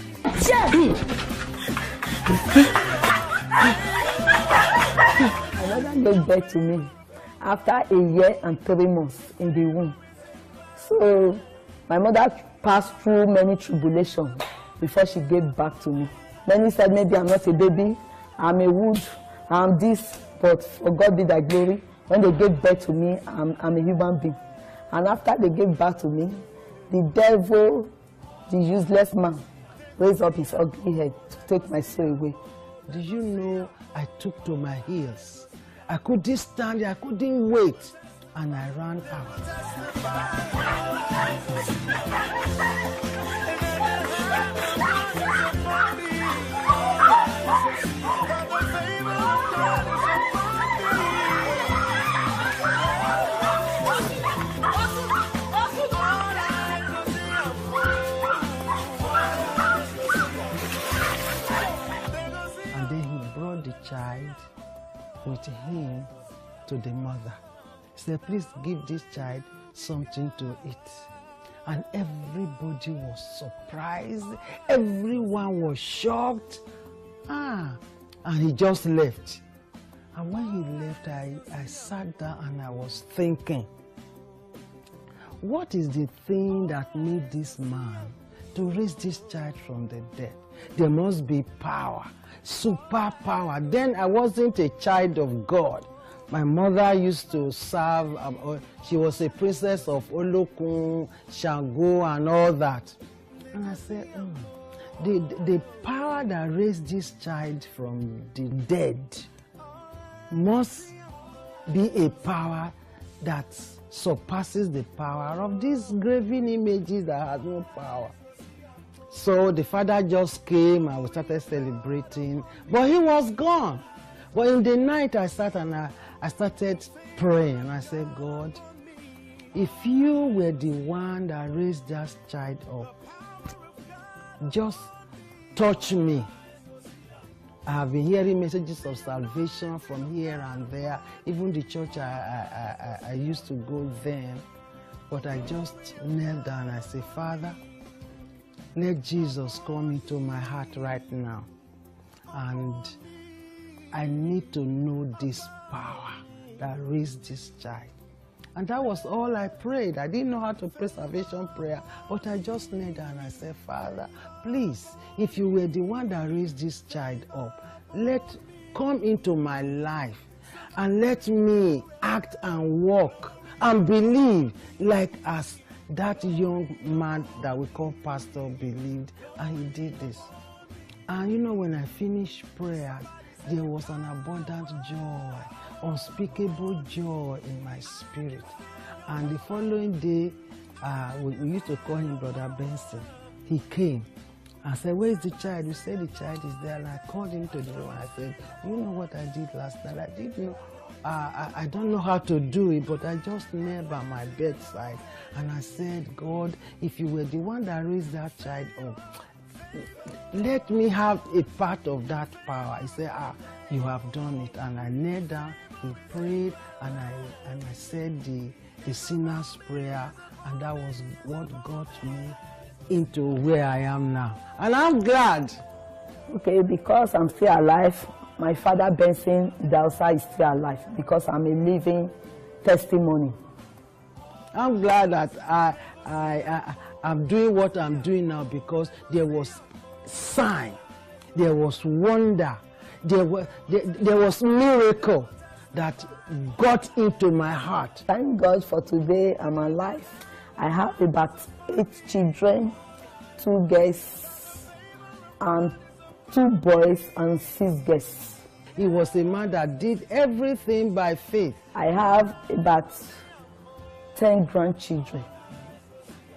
Another gave birth to me after a year and three months in the womb. So my mother passed through many tribulations before she gave back to me. Many said maybe I'm not a baby, I'm a wood, I'm this, but for God be thy glory. When they gave birth to me, I'm, I'm a human being. And after they gave back to me, the devil, the useless man, raised up his ugly head to take my soul away. Did you know I took to my heels? I couldn't stand there, I couldn't wait and I ran out. Child with him to the mother. He said, Please give this child something to eat. And everybody was surprised. Everyone was shocked. Ah, and he just left. And when he left, I, I sat down and I was thinking, what is the thing that made this man to raise this child from the dead? There must be power, super power. Then I wasn't a child of God. My mother used to serve, um, uh, she was a princess of Olokun, Shango, and all that. And I said, "Hmm, the, the power that raised this child from the dead must be a power that surpasses the power of these graven images that have no power. So the father just came and we started celebrating, but he was gone. But in the night, I sat and I, I started praying, and I said, God, if you were the one that raised that child up, just touch me. I have been hearing messages of salvation from here and there. Even the church I, I, I, I used to go then. But I just knelt down and I said, Father, let Jesus come into my heart right now. And I need to know this power that raised this child. And that was all I prayed. I didn't know how to pray salvation prayer, but I just knelt and I said, Father, please, if you were the one that raised this child up, let come into my life and let me act and walk and believe like as that young man that we call pastor believed and he did this. And you know, when I finished prayer, there was an abundant joy, unspeakable joy in my spirit. And the following day, uh, we, we used to call him Brother Benson. He came and said, Where is the child? You said the child is there. And I called him to the room I said, You know what I did last night? I did know. I, I don't know how to do it, but I just knelt by my bedside and I said, God, if you were the one that raised that child up, let me have a part of that power. He said, Ah, you have done it. And I knelt down, he prayed, and I and I said the the sinner's prayer, and that was what got me into where I am now. And I'm glad. Okay, because I'm still alive, my father Benson Dausa is still alive because I'm a living testimony. I'm glad that I, I, I, I'm doing what I'm doing now because there was sign, there was wonder, there, were, there, there was miracle that got into my heart. Thank God for today I'm alive. I have about eight children, two girls and two boys and six girls. He was a man that did everything by faith. I have about 10 grandchildren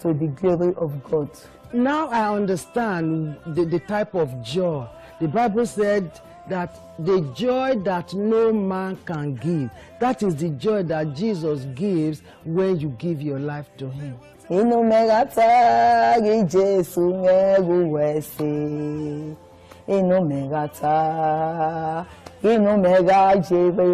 to the glory of God. Now I understand the, the type of joy. The Bible said that the joy that no man can give, that is the joy that Jesus gives when you give your life to him. Inú mẹ́gàtà rí Jésù mẹ́rù. Inú mẹ́gàtà inú mẹ́gà jèrè.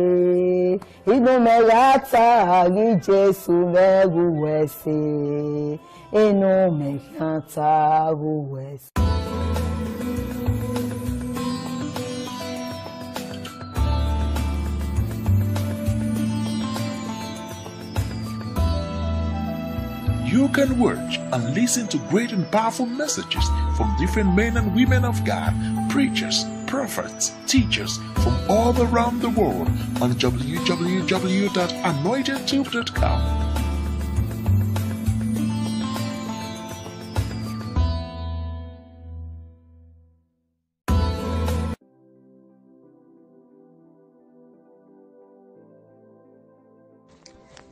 Inú mẹ́gàtà rí Jésù mẹ́rù wẹ̀sẹ̀. Inú mẹ́gàtà rú wẹ̀sẹ̀. You can watch and listen to great and powerful messages from different men and women of God, preachers, prophets, teachers from all around the world on www.anointedtube.com.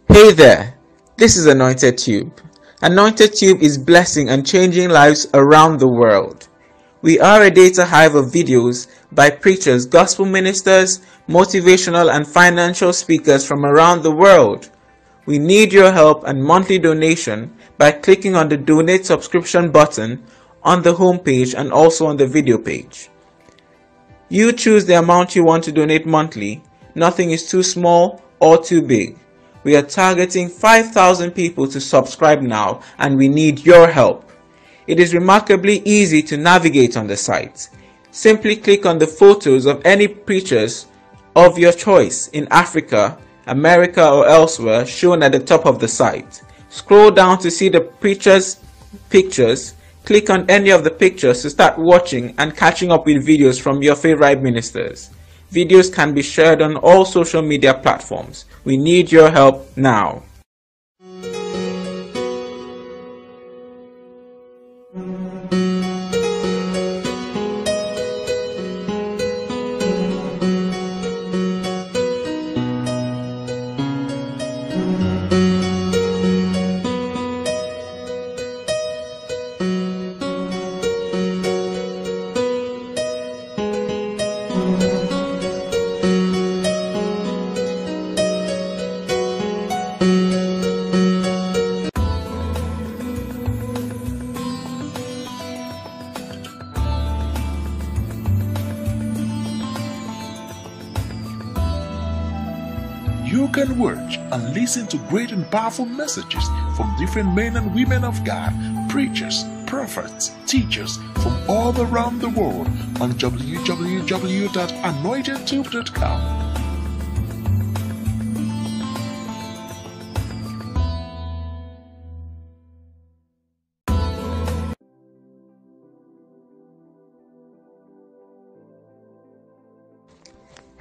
Hey there, this is Anointed Tube. Anointed Tube is blessing and changing lives around the world. We are a data hive of videos by preachers, gospel ministers, motivational and financial speakers from around the world. We need your help and monthly donation by clicking on the donate subscription button on the homepage and also on the video page. You choose the amount you want to donate monthly. Nothing is too small or too big. We are targeting 5,000 people to subscribe now and we need your help. It is remarkably easy to navigate on the site. Simply click on the photos of any preachers of your choice in Africa, America or elsewhere shown at the top of the site. Scroll down to see the preachers' pictures. Click on any of the pictures to start watching and catching up with videos from your favorite ministers. Videos can be shared on all social media platforms. We need your help now. Powerful messages from different men and women of God, preachers, prophets, teachers from all around the world on www.anointedtube.com.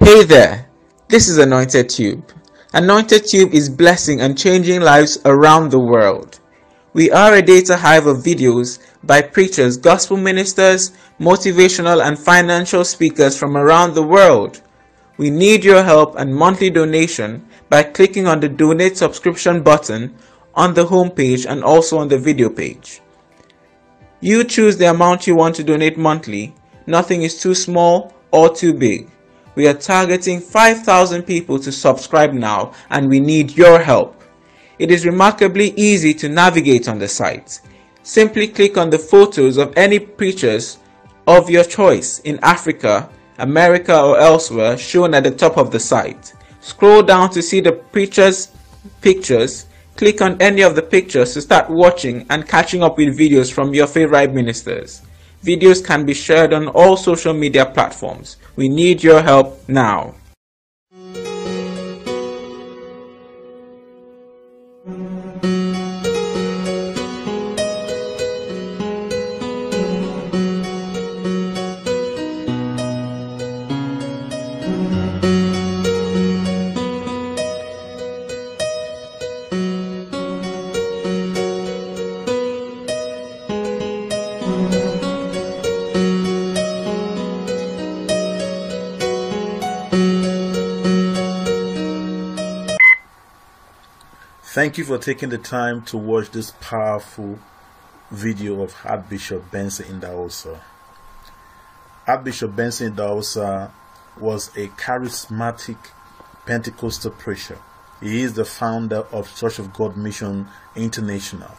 Hey there, this is Anointed Tube. Anointed Tube is blessing and changing lives around the world. We are a data hive of videos by preachers, gospel ministers, motivational and financial speakers from around the world. We need your help and monthly donation by clicking on the donate subscription button on the homepage and also on the video page. You choose the amount you want to donate monthly. Nothing is too small or too big. We are targeting 5,000 people to subscribe now and we need your help. It is remarkably easy to navigate on the site. Simply click on the photos of any preachers of your choice in Africa, America or elsewhere shown at the top of the site. Scroll down to see the preachers' pictures. Click on any of the pictures to start watching and catching up with videos from your favorite ministers. Videos can be shared on all social media platforms. We need your help now. Thank you for taking the time to watch this powerful video of Archbishop Benson Idahosa. Archbishop Benson Idahosa was a charismatic Pentecostal preacher. He is the founder of Church of God Mission International.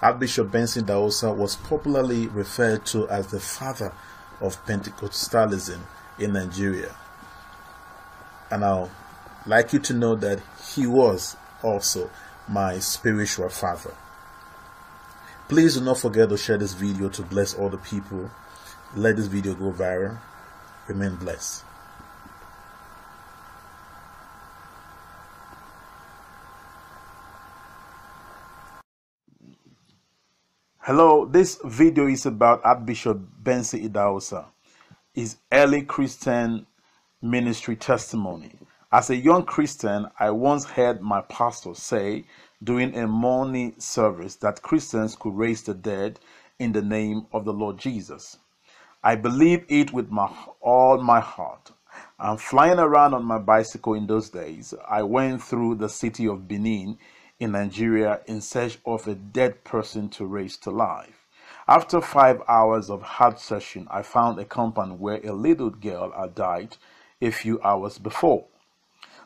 Archbishop Benson Idahosa was popularly referred to as the father of Pentecostalism in Nigeria. And I'd like you to know that he was also my spiritual father. Please do not forget to share this video to bless all the people. Let this video go viral. Remain blessed. Hello, this video is about Archbishop Benson Idahosa, his early Christian ministry testimony. As a young Christian, I once heard my pastor say during a morning service that Christians could raise the dead in the name of the Lord Jesus. I believe it with my all my heart. I'm flying around on my bicycle in those days, I went through the city of Benin in Nigeria in search of a dead person to raise to life. After five hours of hard searching, I found a compound where a little girl had died a few hours before.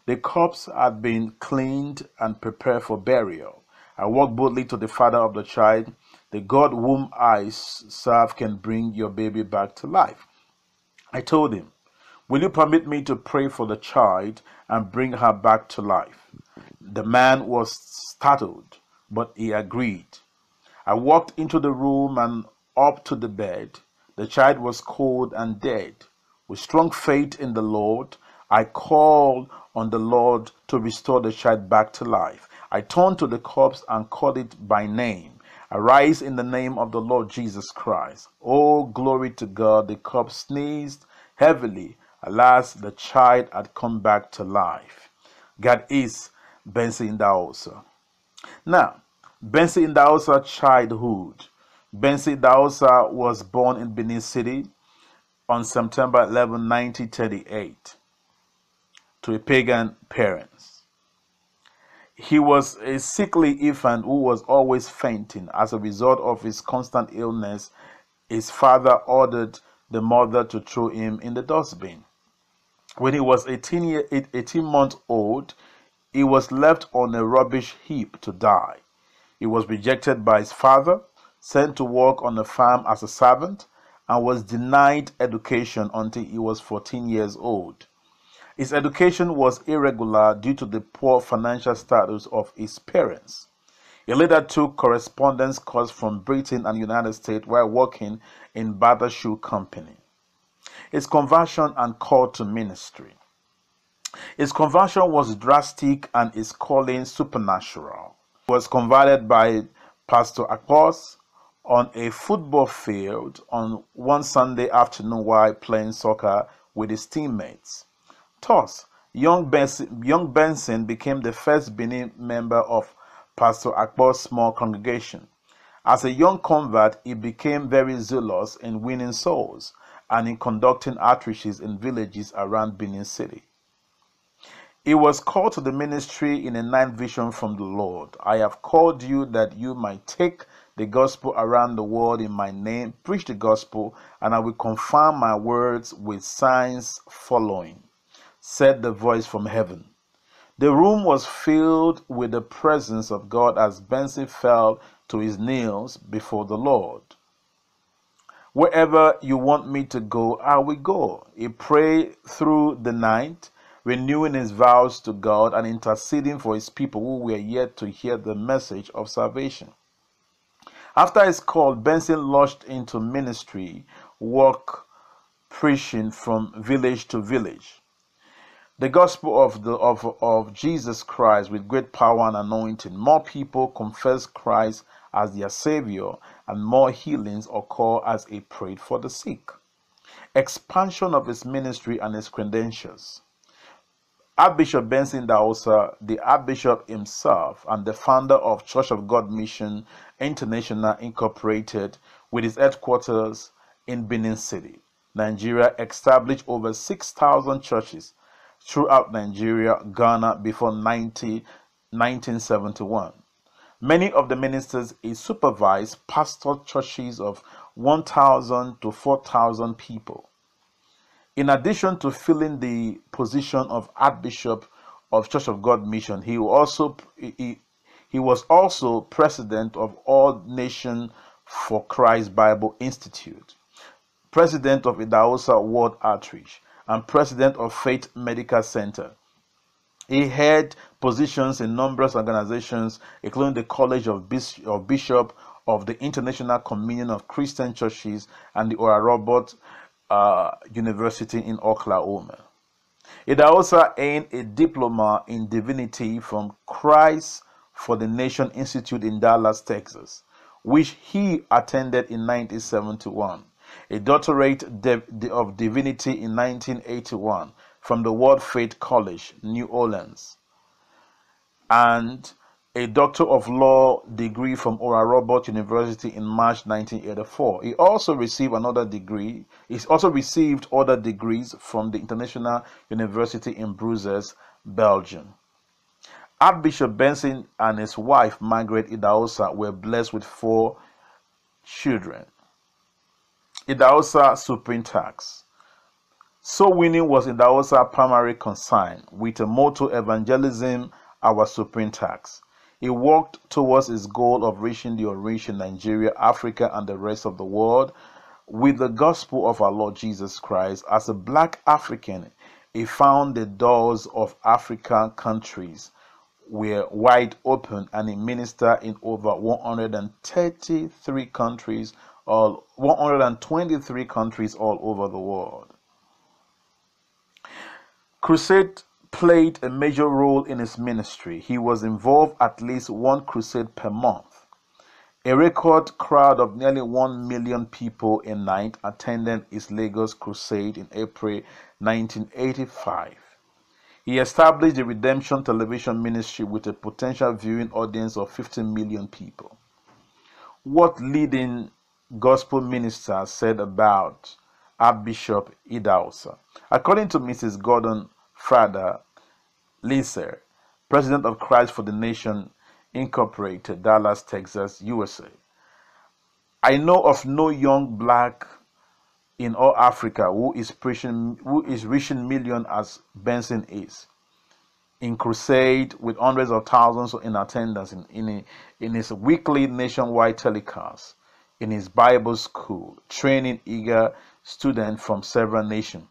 The corpse had been cleaned and prepared for burial. I walked boldly to the father of the child. The God whom I serve can bring your baby back to life. I told him, Will you permit me to pray for the child and bring her back to life? The man was startled, but he agreed. I walked into the room and up to the bed. The child was cold and dead. With strong faith in the Lord, I called on the Lord to restore the child back to life. I turned to the corpse and called it by name. Arise in the name of the Lord Jesus Christ. Oh, glory to God. The corpse sneezed heavily Alas, the child had come back to life. God is Benson Idahosa. Now, Benson Idahosa childhood. Benson Idahosa was born in Benin City on September 11, 1938, to pagan parents. He was a sickly infant who was always fainting. As a result of his constant illness, his father ordered the mother to throw him in the dustbin. When he was 18, year, 18 months old, he was left on a rubbish heap to die. He was rejected by his father, sent to work on a farm as a servant, and was denied education until he was 14 years old. His education was irregular due to the poor financial status of his parents. He later took correspondence course from Britain and United States while working in Bata Shoe Company his conversion and call to ministry. His conversion was drastic and his calling supernatural. He was converted by Pastor Akpos on a football field on one Sunday afternoon while playing soccer with his teammates. Thus, young Benson, young Benson became the first Benin member of Pastor Akpos' small congregation. As a young convert, he became very zealous in winning souls and in conducting outreaches in villages around Benin City. He was called to the ministry in a night vision from the Lord. I have called you that you might take the gospel around the world in my name, preach the gospel, and I will confirm my words with signs following, said the voice from heaven. The room was filled with the presence of God as Benson fell to his knees before the Lord. Wherever you want me to go, I will go. He prayed through the night, renewing his vows to God and interceding for his people who were yet to hear the message of salvation. After his call, Benson launched into ministry work, preaching from village to village. The gospel of, the, of, of Jesus Christ with great power and anointing. More people confess Christ as their Savior, and more healings occur as he prayed for the sick. Expansion of his ministry and his credentials. Archbishop Benson Idahosa, the Archbishop himself, and the founder of Church of God Mission International Incorporated, with its headquarters in Benin City, Nigeria, established over 6,000 churches throughout Nigeria, Ghana before 90, 1971. Many of the ministers he supervised pastored churches of 1,000 to 4,000 people. In addition to filling the position of Archbishop of Church of God Mission, he also he, he was also president of All Nation for Christ Bible Institute, president of Idahosa World Outreach, and president of Faith Medical Center. He held positions in numerous organizations, including the College of, Bishop of the International Communion of Christian Churches and the Oral Roberts uh, University in Oklahoma. It also earned a diploma in divinity from Christ for the Nation Institute in Dallas, Texas, which he attended in 1971, a doctorate of divinity in 1981 from the World Faith College, New Orleans, and a Doctor of Law degree from Oral Roberts University in March 1984. He also received another degree. He also received other degrees from the International University in Brussels, Belgium. Archbishop Benson and his wife Margaret Idahosa were blessed with four children. Idahosa Supreme Tax. So winning was Idahosa primary concern with a motto evangelism our supreme tax. He worked towards his goal of reaching the in Nigeria, Africa, and the rest of the world with the gospel of our Lord Jesus Christ. As a black African, he found the doors of African countries were wide open and he ministered in over 133 countries all 123 countries all over the world. Crusade played a major role in his ministry. He was involved at least one crusade per month. A record crowd of nearly 1 million people a night attended his Lagos crusade in April 1985. He established the Redemption Television Ministry with a potential viewing audience of 15 million people. What leading gospel minister said about Archbishop Idahosa? According to Mrs. Gordon Freda Lindsay, president of Christ for the Nation Incorporated, Dallas, Texas, USA. I know of no young black in all Africa who is preaching, who is reaching millions as Benson is. In crusade with hundreds of thousands in attendance in, in, in his weekly nationwide telecast, in his Bible school, training eager students from several nations.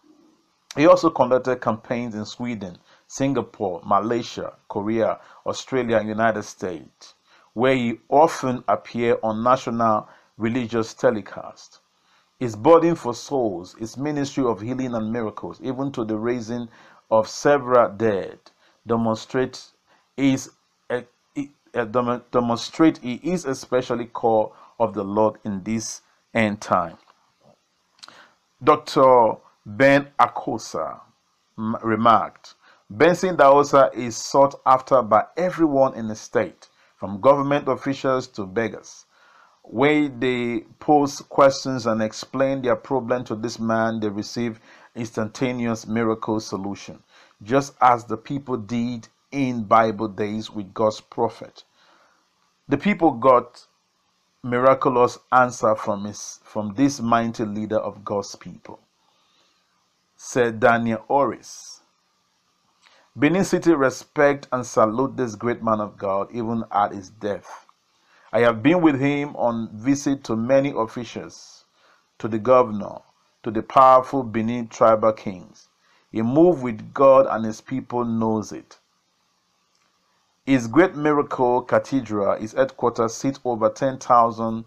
He also conducted campaigns in Sweden, Singapore, Malaysia, Korea, Australia, and United States, where he often appeared on national religious telecasts. His burden for souls, his ministry of healing and miracles, even to the raising of several dead, demonstrate is eh, a, a, eh, demonstrate he is especially called of the Lord in this end time. Dr. Ben Akosa remarked, Benson Idahosa is sought after by everyone in the state, from government officials to beggars. When they pose questions and explain their problem to this man, they receive instantaneous miracle solution, just as the people did in Bible days with God's prophet. The people got miraculous answer from his from this mighty leader of God's people. Said Daniel Oris. Benin City respect and salute this great man of God even at his death. I have been with him on visit to many officials, to the governor, to the powerful Benin tribal kings. He moved with God and his people knows it. His great miracle cathedral, his headquarters seat over 10,000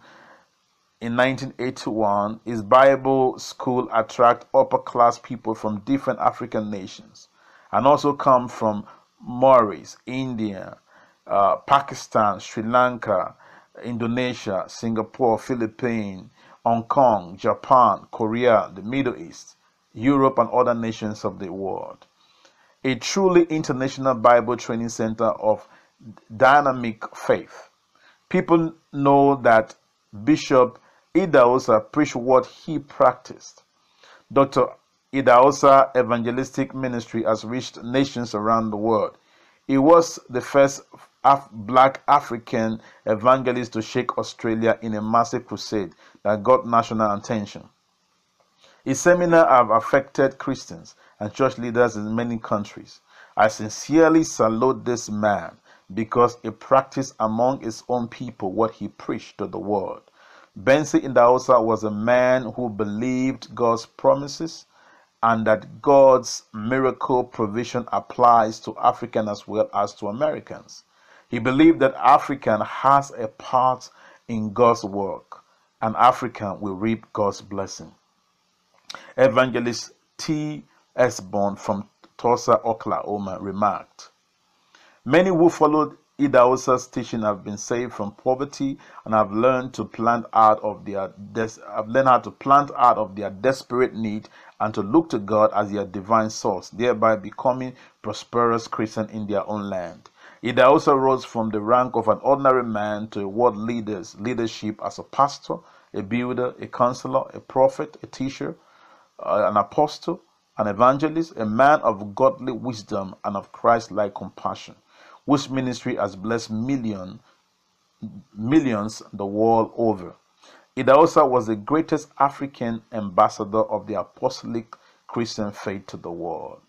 in 1981. His Bible school attract upper class people from different African nations and also come from Maurice, India, uh, Pakistan, Sri Lanka, Indonesia, Singapore, Philippines, Hong Kong, Japan, Korea, the Middle East, Europe, and other nations of the world. A truly international Bible training center of dynamic faith. People know that Bishop Idahosa preached what he practiced. Dr. Idahosa evangelistic ministry has reached nations around the world. He was the first Af black African evangelist to shake Australia in a massive crusade that got national attention. His seminars have affected Christians and church leaders in many countries. I sincerely salute this man because he practiced among his own people what he preached to the world. Benson Idahosa was a man who believed God's promises and that God's miracle provision applies to African as well as to Americans. He believed that African has a part in God's work and African will reap God's blessing. Evangelist T. S. Bond from Tulsa, Oklahoma remarked, Many who followed Idahosa's teaching have been saved from poverty and have learned to plant out of their have learned how to plant out of their desperate need and to look to God as their divine source, thereby becoming prosperous Christians in their own land. Idahosa rose from the rank of an ordinary man to a world leader's leadership as a pastor, a builder, a counselor, a prophet, a teacher, uh, an apostle, an evangelist, a man of godly wisdom and of Christ-like compassion, whose ministry has blessed million, millions the world over. Idahosa was the greatest African ambassador of the apostolic Christian faith to the world.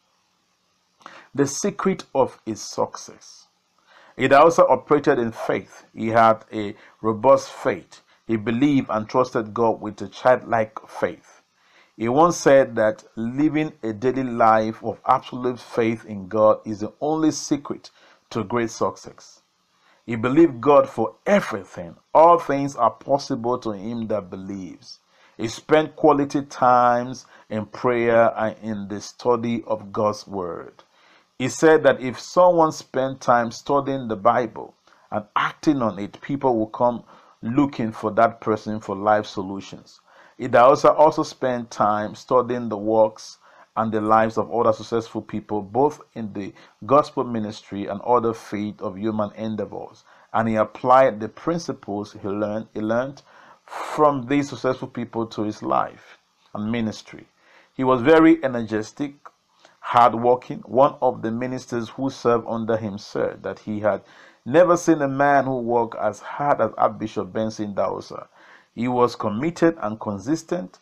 The secret of his success. Idahosa operated in faith. He had a robust faith. He believed and trusted God with a childlike faith. He once said that living a daily life of absolute faith in God is the only secret to great success. He believed God for everything. All things are possible to him that believes. He spent quality times in prayer and in the study of God's word. He said that if someone spent time studying the Bible and acting on it, people will come looking for that person for life solutions. Idahosa also spent time studying the works and the lives of other successful people, both in the gospel ministry and other faith of human endeavors. And he applied the principles he learned, he learned from these successful people to his life and ministry. He was very energetic, hardworking. One of the ministers who served under him said that he had never seen a man who worked as hard as Archbishop Benson Idahosa. He was committed and consistent,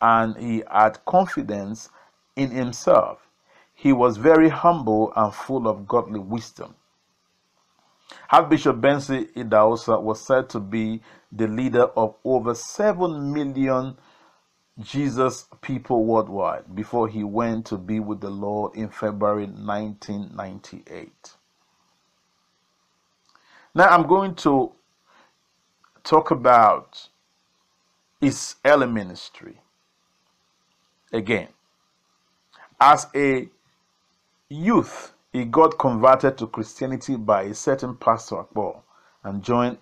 and he had confidence in himself. He was very humble and full of godly wisdom. Archbishop Benson Idahosa was said to be the leader of over 7 million Jesus people worldwide before he went to be with the Lord in February 1998. Now I'm going to talk about his early ministry again. As a youth, he got converted to Christianity by a certain pastor Paul, and joined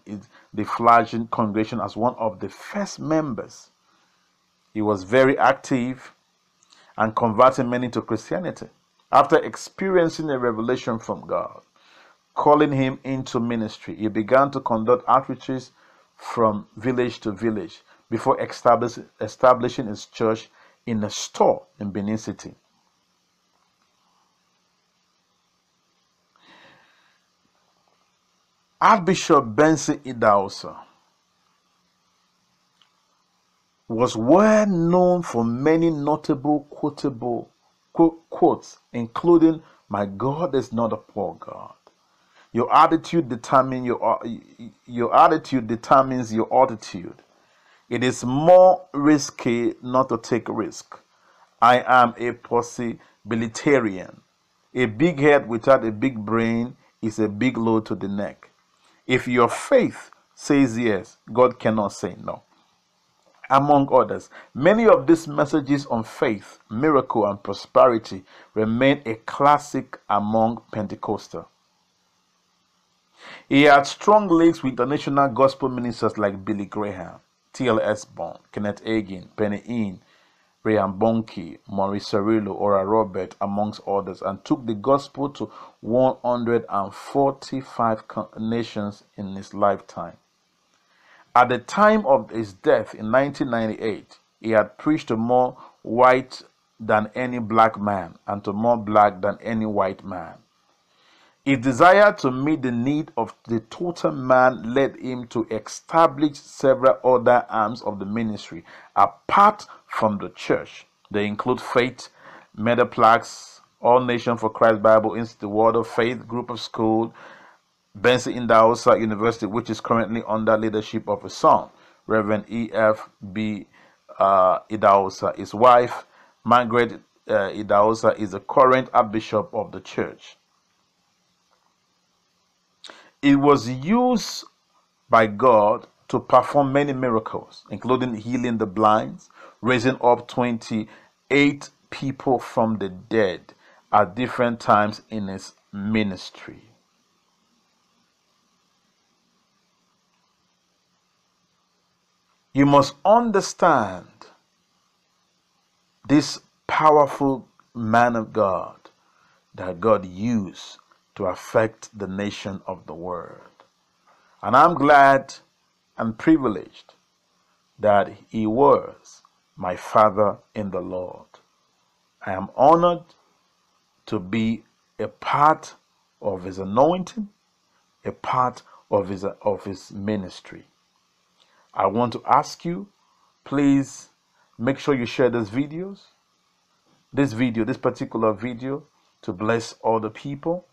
the Flagging congregation as one of the first members. He was very active and converted many to Christianity. After experiencing a revelation from God, calling him into ministry, he began to conduct outreaches from village to village before establish, establishing his church in a store in Benin City. Archbishop Benson Idahosa was well known for many notable quotable quotes, including, My God is not a poor God. Your attitude determines your, your attitude determines your attitude. It is more risky not to take risk. I am a possibilitarian. A big head without a big brain is a big load to the neck. If your faith says yes, God cannot say no. Among others, many of these messages on faith, miracle, and prosperity remain a classic among Pentecostals. He had strong links with international gospel ministers like Billy Graham, T.L. Osborn, Kenneth Hagin, Benny Hinn, Reinhard Bonnke, Morris Cerullo, Oral Robert, amongst others, and took the gospel to 145 nations in his lifetime. At the time of his death in 1998, he had preached to more white than any black man and to more black than any white man. His desire to meet the need of the total man led him to establish several other arms of the ministry apart from the church. They include Faith, Mediplex, All Nation for Christ Bible Institute, Word of Faith, Group of School, Benson Idahosa University, which is currently under leadership of his son, Reverend E.F.B. B. Uh. His wife, Margaret uh, is the current Archbishop of the church. It was used by God to perform many miracles, including healing the blind, raising up 28 people from the dead at different times in his ministry. You must understand this powerful man of God that God used to affect the nation of the world. And I'm glad and privileged that he was my father in the Lord. I am honored to be a part of his anointing, a part of his, of his ministry. I want to ask you, please make sure you share these videos, this video, this particular video, to bless other people.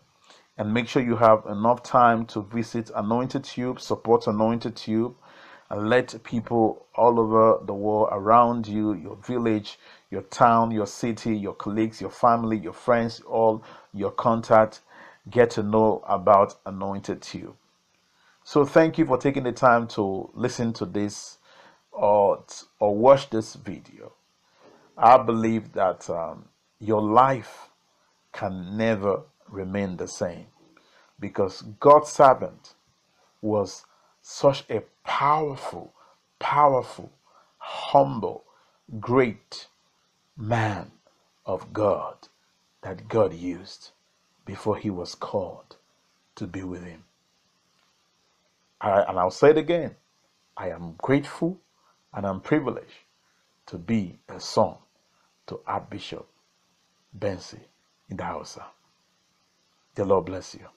And make sure you have enough time to visit Anointed Tube, support Anointed Tube, and let people all over the world around you, your village, your town, your city, your colleagues, your family, your friends, all your contact get to know about Anointed Tube. So thank you for taking the time to listen to this or, or watch this video. I believe that um, your life can never remain the same because God's servant was such a powerful, powerful, humble, great man of God that God used before he was called to be with him. I, and I'll say it again I am grateful and I'm privileged to be a son to Archbishop Bensi in the house. The Lord bless you.